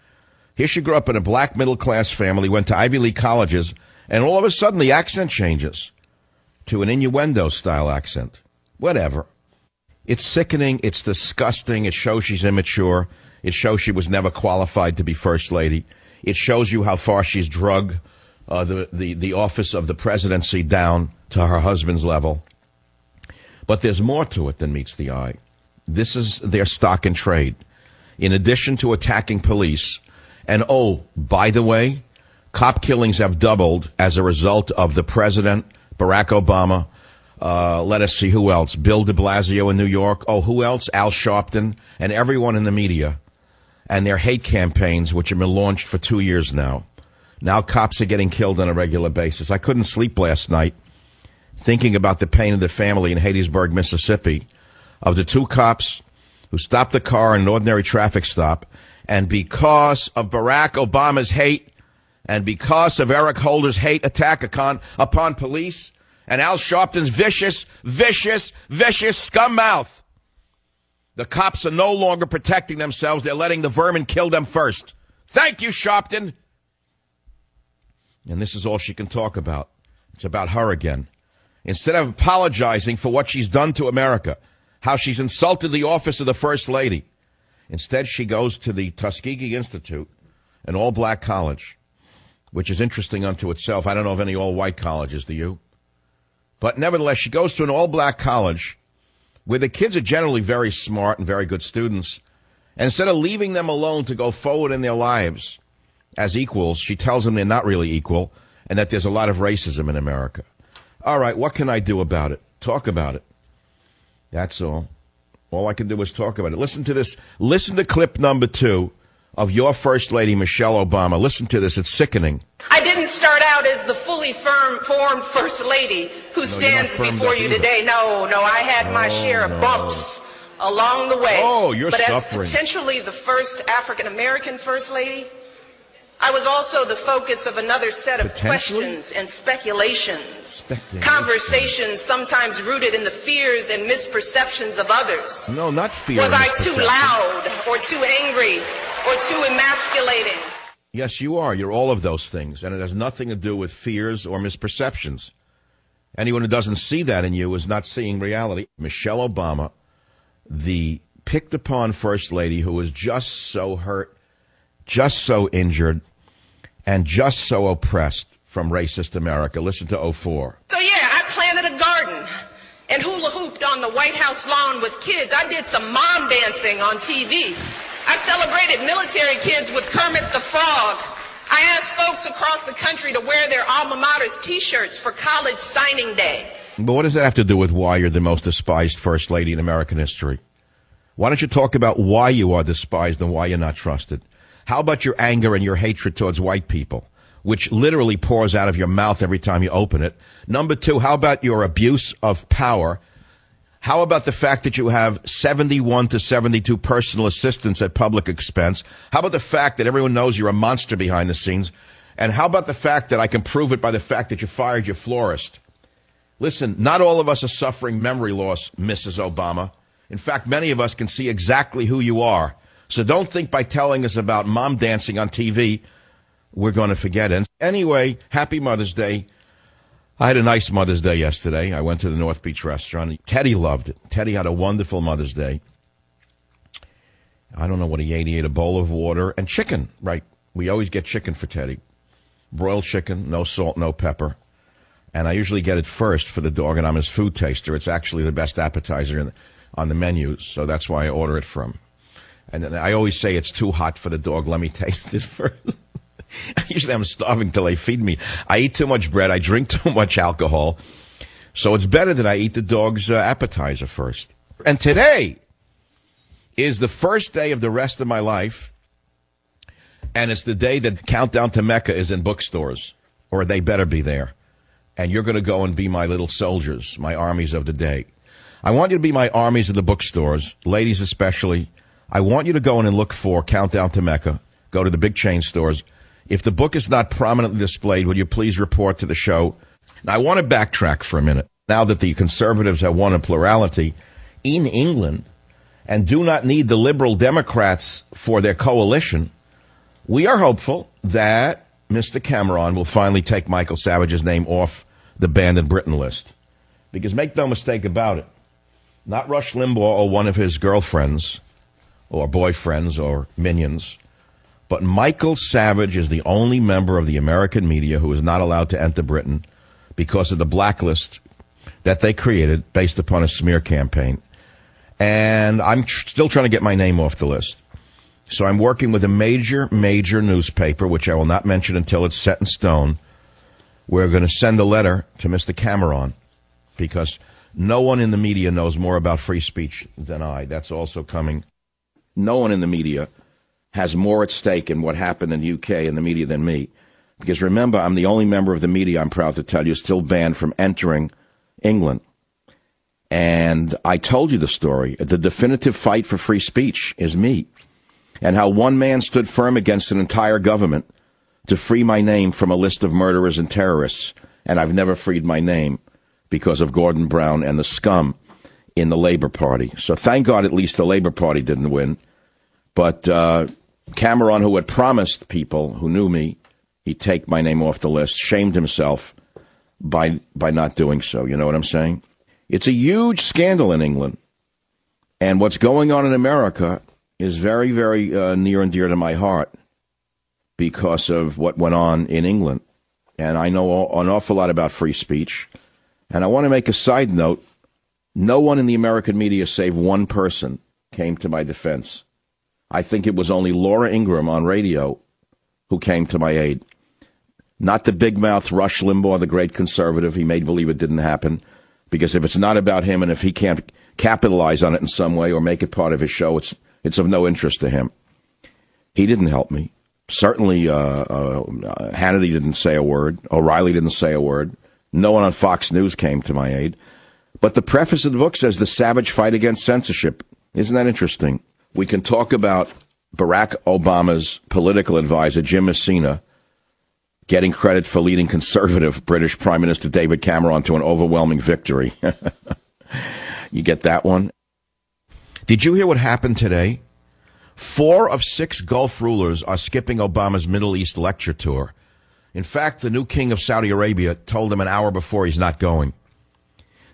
Here she grew up in a black middle class family, went to Ivy League colleges, and all of a sudden the accent changes to an innuendo style accent. Whatever. It's sickening. It's disgusting. It shows she's immature. It shows she was never qualified to be first lady. It shows you how far she's drug uh, the, the, the office of the presidency down to her husband's level. But there's more to it than meets the eye. This is their stock and trade. In addition to attacking police, and oh, by the way, cop killings have doubled as a result of the president, Barack Obama, uh, let us see who else. Bill de Blasio in New York. Oh, who else? Al Sharpton and everyone in the media and their hate campaigns, which have been launched for two years now. Now cops are getting killed on a regular basis. I couldn't sleep last night thinking about the pain of the family in Hattiesburg, Mississippi, of the two cops who stopped the car in an ordinary traffic stop, and because of Barack Obama's hate and because of Eric Holder's hate attack upon, upon police, and Al Sharpton's vicious, vicious, vicious scum mouth. The cops are no longer protecting themselves. They're letting the vermin kill them first. Thank you, Sharpton. And this is all she can talk about. It's about her again. Instead of apologizing for what she's done to America, how she's insulted the office of the First Lady, instead she goes to the Tuskegee Institute, an all black college, which is interesting unto itself. I don't know of any all white colleges, do you? But nevertheless, she goes to an all black college where the kids are generally very smart and very good students. And instead of leaving them alone to go forward in their lives as equals, she tells them they're not really equal and that there's a lot of racism in America. All right, what can I do about it? Talk about it. That's all. All I can do is talk about it. Listen to this. Listen to clip number two of your First Lady, Michelle Obama. Listen to this. It's sickening. I didn't start out as the fully firm, formed First Lady who No, stands you're not firmed before you either. today. No, no, I had my Oh, share no. of bumps along the way. Oh, you're but suffering. as potentially the first African American First Lady, I was also the focus of another set of questions and speculations. Speculation. Conversations sometimes rooted in the fears and misperceptions of others. No, not fear. Was I too loud or too angry or too emasculating? Yes, you are. You're all of those things, and it has nothing to do with fears or misperceptions. Anyone who doesn't see that in you is not seeing reality. Michelle Obama, the picked upon first lady who was just so hurt, just so injured, and just so oppressed from racist America. Listen to 04. So yeah, I planted a garden and hula hooped on the White House lawn with kids. I did some mom dancing on TV. I celebrated military kids with Kermit the Frog. I asked folks across the country to wear their alma mater's t-shirts for college signing day. But what does that have to do with why you're the most despised first lady in American history? Why don't you talk about why you are despised and why you're not trusted? How about your anger and your hatred towards white people, which literally pours out of your mouth every time you open it? Number two, how about your abuse of power? How about the fact that you have 71 to 72 personal assistants at public expense? How about the fact that everyone knows you're a monster behind the scenes? And how about the fact that I can prove it by the fact that you fired your florist? Listen, not all of us are suffering memory loss, Mrs. Obama. In fact, many of us can see exactly who you are. So don't think by telling us about mom dancing on TV, we're going to forget it. Anyway, happy Mother's Day. I had a nice Mother's Day yesterday. I went to the North Beach restaurant. Teddy loved it. Teddy had a wonderful Mother's Day. I don't know what he ate. He ate a bowl of water and chicken, right? We always get chicken for Teddy. Broiled chicken, no salt, no pepper. And I usually get it first for the dog, and I'm his food taster. It's actually the best appetizer in, on the menu, so that's why I order it from. And then I always say it's too hot for the dog. Let me taste it first. Usually I'm starving till they feed me. I eat too much bread. I drink too much alcohol. So it's better that I eat the dog's uh, appetizer first. And today is the first day of the rest of my life. And it's the day that Countdown to Mecca is in bookstores, or they better be there. And you're going to go and be my little soldiers, my armies of the day. I want you to be my armies of the bookstores, ladies especially. I want you to go in and look for Countdown to Mecca. Go to the big chain stores. If the book is not prominently displayed, will you please report to the show? Now, I want to backtrack for a minute. Now that the conservatives have won a plurality in England and do not need the liberal Democrats for their coalition, we are hopeful that Mr. Cameron will finally take Michael Savage's name off the banned in Britain list. Because make no mistake about it, not Rush Limbaugh or one of his girlfriends or boyfriends or minions, but Michael Savage is the only member of the American media who is not allowed to enter Britain because of the blacklist that they created based upon a smear campaign. And I'm tr- still trying to get my name off the list. So I'm working with a major, major newspaper, which I will not mention until it's set in stone. We're going to send a letter to Mr. Cameron because no one in the media knows more about free speech than I. That's also coming. No one in the media has more at stake in what happened in the UK in the media than me. Because remember, I'm the only member of the media, I'm proud to tell you, still banned from entering England. And I told you the story. The definitive fight for free speech is me. And how one man stood firm against an entire government to free my name from a list of murderers and terrorists. And I've never freed my name because of Gordon Brown and the scum in the Labor Party. So thank God at least the Labor Party didn't win. But uh, Cameron, who had promised people who knew me, he he'd take my name off the list, shamed himself by by not doing so. You know what I'm saying? It's a huge scandal in England, and what's going on in America is very, very uh, near and dear to my heart because of what went on in England. And I know an awful lot about free speech. And I want to make a side note. No one in the American media, save one person, came to my defense. I think it was only Laura Ingraham on radio who came to my aid. Not the big mouth Rush Limbaugh, the great conservative. He made believe it didn't happen. Because if it's not about him and if he can't capitalize on it in some way or make it part of his show, it's, it's of no interest to him. He didn't help me. Certainly, uh, uh, Hannity didn't say a word. O'Reilly didn't say a word. No one on Fox News came to my aid. But the preface of the book says the savage fight against censorship. Isn't that interesting? We can talk about Barack Obama's political advisor, Jim Messina, getting credit for leading conservative British Prime Minister David Cameron to an overwhelming victory. you get that one? Did you hear what happened today? Four of six Gulf rulers are skipping Obama's Middle East lecture tour. In fact, the new king of Saudi Arabia told them an hour before he's not going.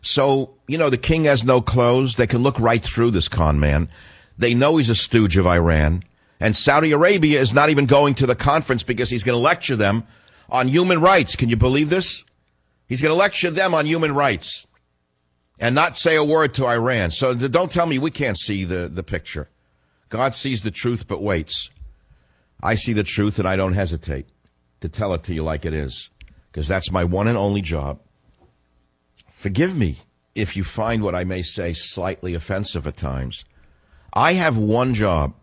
So, you know, the king has no clothes. They can look right through this con man. They know he's a stooge of Iran. And Saudi Arabia is not even going to the conference because he's going to lecture them on human rights. Can you believe this? He's going to lecture them on human rights and not say a word to Iran. So don't tell me we can't see the, the picture. God sees the truth but waits. I see the truth and I don't hesitate to tell it to you like it is because that's my one and only job. Forgive me if you find what I may say slightly offensive at times. I have one job.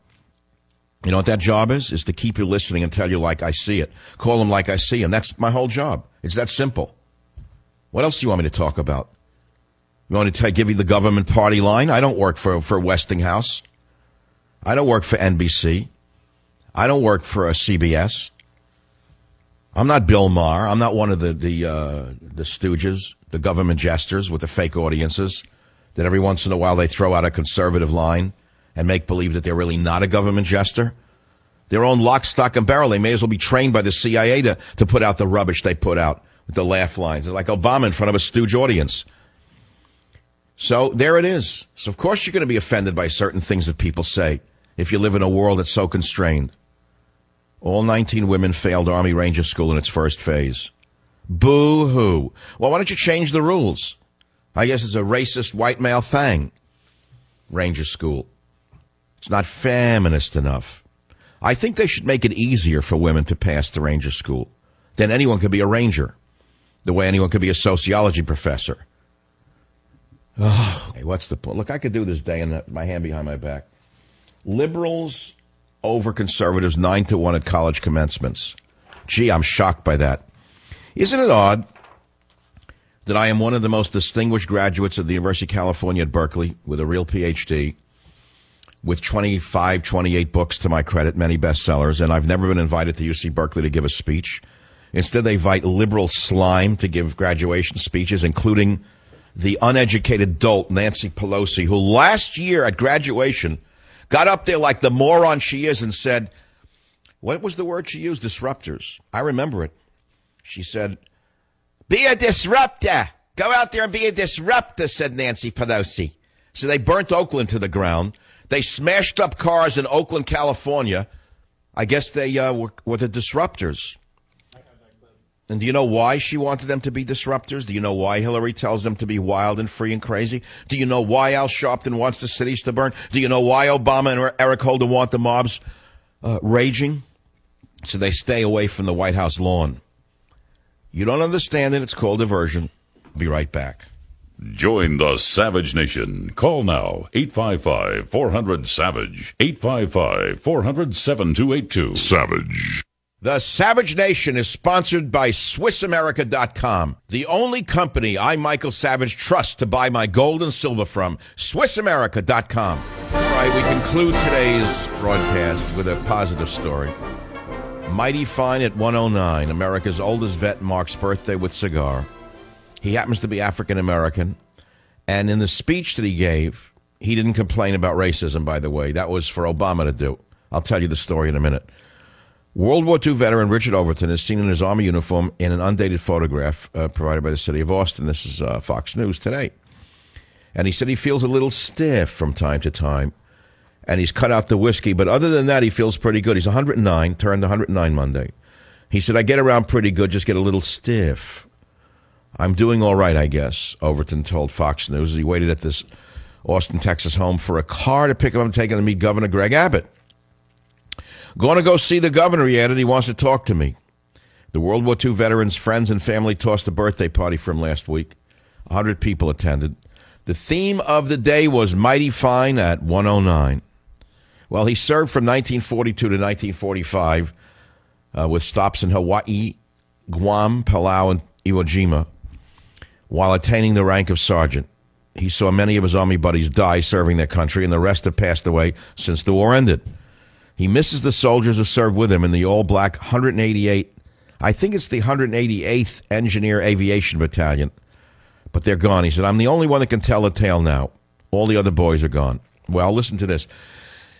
You know what that job is? Is to keep you listening and tell you like I see it. Call them like I see them. That's my whole job. It's that simple. What else do you want me to talk about? You want to give you the government party line? I don't work for, for Westinghouse. I don't work for NBC. I don't work for a CBS. I'm not Bill Maher. I'm not one of the the uh, the stooges, the government jesters with the fake audiences that every once in a while they throw out a conservative line and make believe that they're really not a government jester. Their own lock, stock, and barrel. They may as well be trained by the CIA to, to put out the rubbish they put out with the laugh lines. It's like Obama in front of a stooge audience. So there it is. So of course you're going to be offended by certain things that people say if you live in a world that's so constrained. All 19 women failed Army Ranger School in its first phase. Boo hoo. Well, why don't you change the rules? I guess it's a racist white male thing. Ranger School. It's not feminist enough. I think they should make it easier for women to pass the Ranger School. Then anyone could be a ranger. The way anyone could be a sociology professor. Oh, hey, what's the point? Look, I could do this day in my hand behind my back. Liberals over conservatives nine to one at college commencements. Gee, I'm shocked by that. Isn't it odd that I am one of the most distinguished graduates of the University of California at Berkeley with a real PhD, with 25, 28 books to my credit, many bestsellers, and I've never been invited to UC Berkeley to give a speech. Instead, they invite liberal slime to give graduation speeches, including the uneducated dolt Nancy Pelosi, who last year at graduation got up there like the moron she is and said, what was the word she used? Disruptors. I remember it. She said, be a disruptor. Go out there and be a disruptor, said Nancy Pelosi. So they burnt Oakland to the ground. They smashed up cars in Oakland, California. I guess they uh, were, were the disruptors. And do you know why she wanted them to be disruptors? Do you know why Hillary tells them to be wild and free and crazy? Do you know why Al Sharpton wants the cities to burn? Do you know why Obama and Eric Holder want the mobs uh, raging? So they stay away from the White House lawn. You don't understand it. It's called diversion. Be right back. Join the Savage Nation. Call now 855 400 Savage. 855 400 7282. Savage. The Savage Nation is sponsored by SwissAmerica.com, the only company I, Michael Savage, trust to buy my gold and silver from. SwissAmerica.com. All right, we conclude today's broadcast with a positive story. Mighty Fine at 109, America's oldest vet Mark's birthday with cigar. He happens to be African American. And in the speech that he gave, he didn't complain about racism, by the way. That was for Obama to do. I'll tell you the story in a minute. World War II veteran Richard Overton is seen in his Army uniform in an undated photograph uh, provided by the city of Austin. This is uh, Fox News today. And he said he feels a little stiff from time to time. And he's cut out the whiskey. But other than that, he feels pretty good. He's 109, turned 109 Monday. He said, I get around pretty good, just get a little stiff. I'm doing all right, I guess, Overton told Fox News he waited at this Austin, Texas home for a car to pick him up and take him to meet Governor Greg Abbott. Going to go see the governor, he added. He wants to talk to me. The World War II veteran's friends and family tossed a birthday party for him last week. A 100 people attended. The theme of the day was Mighty Fine at 109. Well, he served from 1942 to 1945 uh, with stops in Hawaii, Guam, Palau, and Iwo Jima while attaining the rank of sergeant. He saw many of his Army buddies die serving their country, and the rest have passed away since the war ended. He misses the soldiers who served with him in the all black 188, I think it's the 188th Engineer Aviation Battalion, but they're gone. He said, I'm the only one that can tell the tale now. All the other boys are gone. Well, listen to this.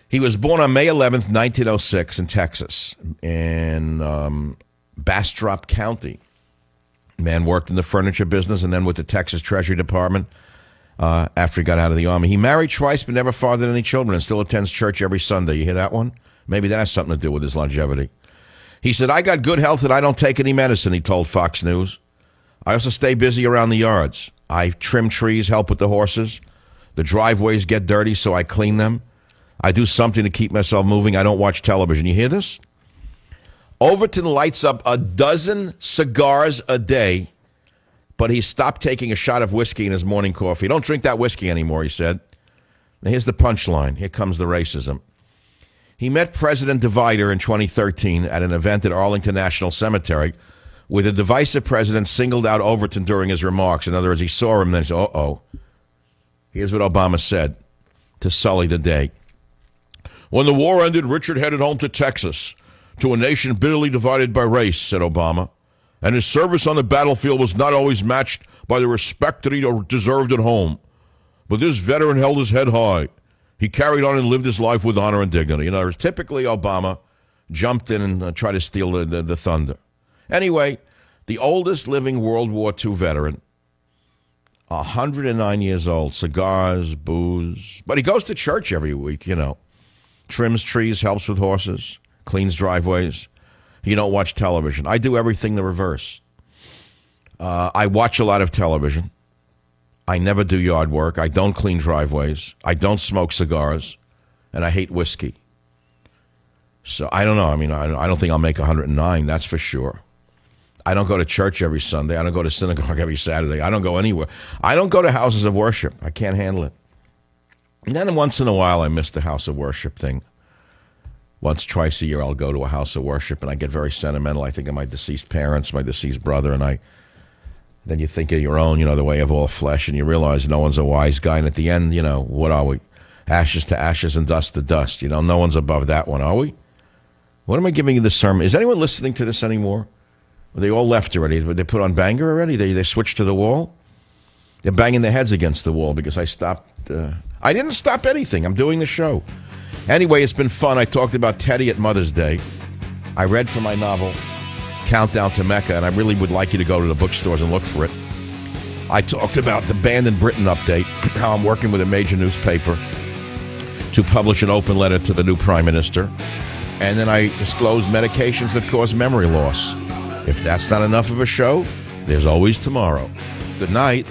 He was born on May 11th, 1906, in Texas, in um, Bastrop County. Man worked in the furniture business and then with the Texas Treasury Department uh, after he got out of the Army. He married twice but never fathered any children and still attends church every Sunday. You hear that one? Maybe that has something to do with his longevity. He said, I got good health and I don't take any medicine, he told Fox News. I also stay busy around the yards. I trim trees, help with the horses. The driveways get dirty, so I clean them. I do something to keep myself moving. I don't watch television. You hear this? Overton lights up a dozen cigars a day, but he stopped taking a shot of whiskey in his morning coffee. Don't drink that whiskey anymore, he said. Now, here's the punchline. Here comes the racism. He met President Divider in 2013 at an event at Arlington National Cemetery where the divisive president singled out Overton during his remarks. In other words, he saw him and then he said, uh oh. Here's what Obama said to sully the day. When the war ended, Richard headed home to Texas to a nation bitterly divided by race, said Obama. And his service on the battlefield was not always matched by the respect that he deserved at home. But this veteran held his head high. He carried on and lived his life with honor and dignity. Other words, typically Obama jumped in and uh, tried to steal the, the, the thunder. Anyway, the oldest living World War II veteran, 109 years old, cigars, booze, but he goes to church every week, you know, trims trees, helps with horses cleans driveways. You don't watch television. I do everything the reverse. Uh, I watch a lot of television. I never do yard work. I don't clean driveways. I don't smoke cigars. And I hate whiskey. So I don't know. I mean, I, I don't think I'll make 109, that's for sure. I don't go to church every Sunday. I don't go to synagogue every Saturday. I don't go anywhere. I don't go to houses of worship. I can't handle it. And then once in a while, I miss the house of worship thing once, twice a year, I'll go to a house of worship and I get very sentimental. I think of my deceased parents, my deceased brother, and I. Then you think of your own, you know, the way of all flesh, and you realize no one's a wise guy. And at the end, you know, what are we? Ashes to ashes and dust to dust. You know, no one's above that one, are we? What am I giving you this sermon? Is anyone listening to this anymore? They all left already. They put on banger already. They they switched to the wall. They're banging their heads against the wall because I stopped. Uh, I didn't stop anything. I'm doing the show. Anyway, it's been fun. I talked about Teddy at Mother's Day. I read from my novel, Countdown to Mecca, and I really would like you to go to the bookstores and look for it. I talked about the Banned in Britain update, how I'm working with a major newspaper to publish an open letter to the new Prime Minister. And then I disclosed medications that cause memory loss. If that's not enough of a show, there's always tomorrow. Good night.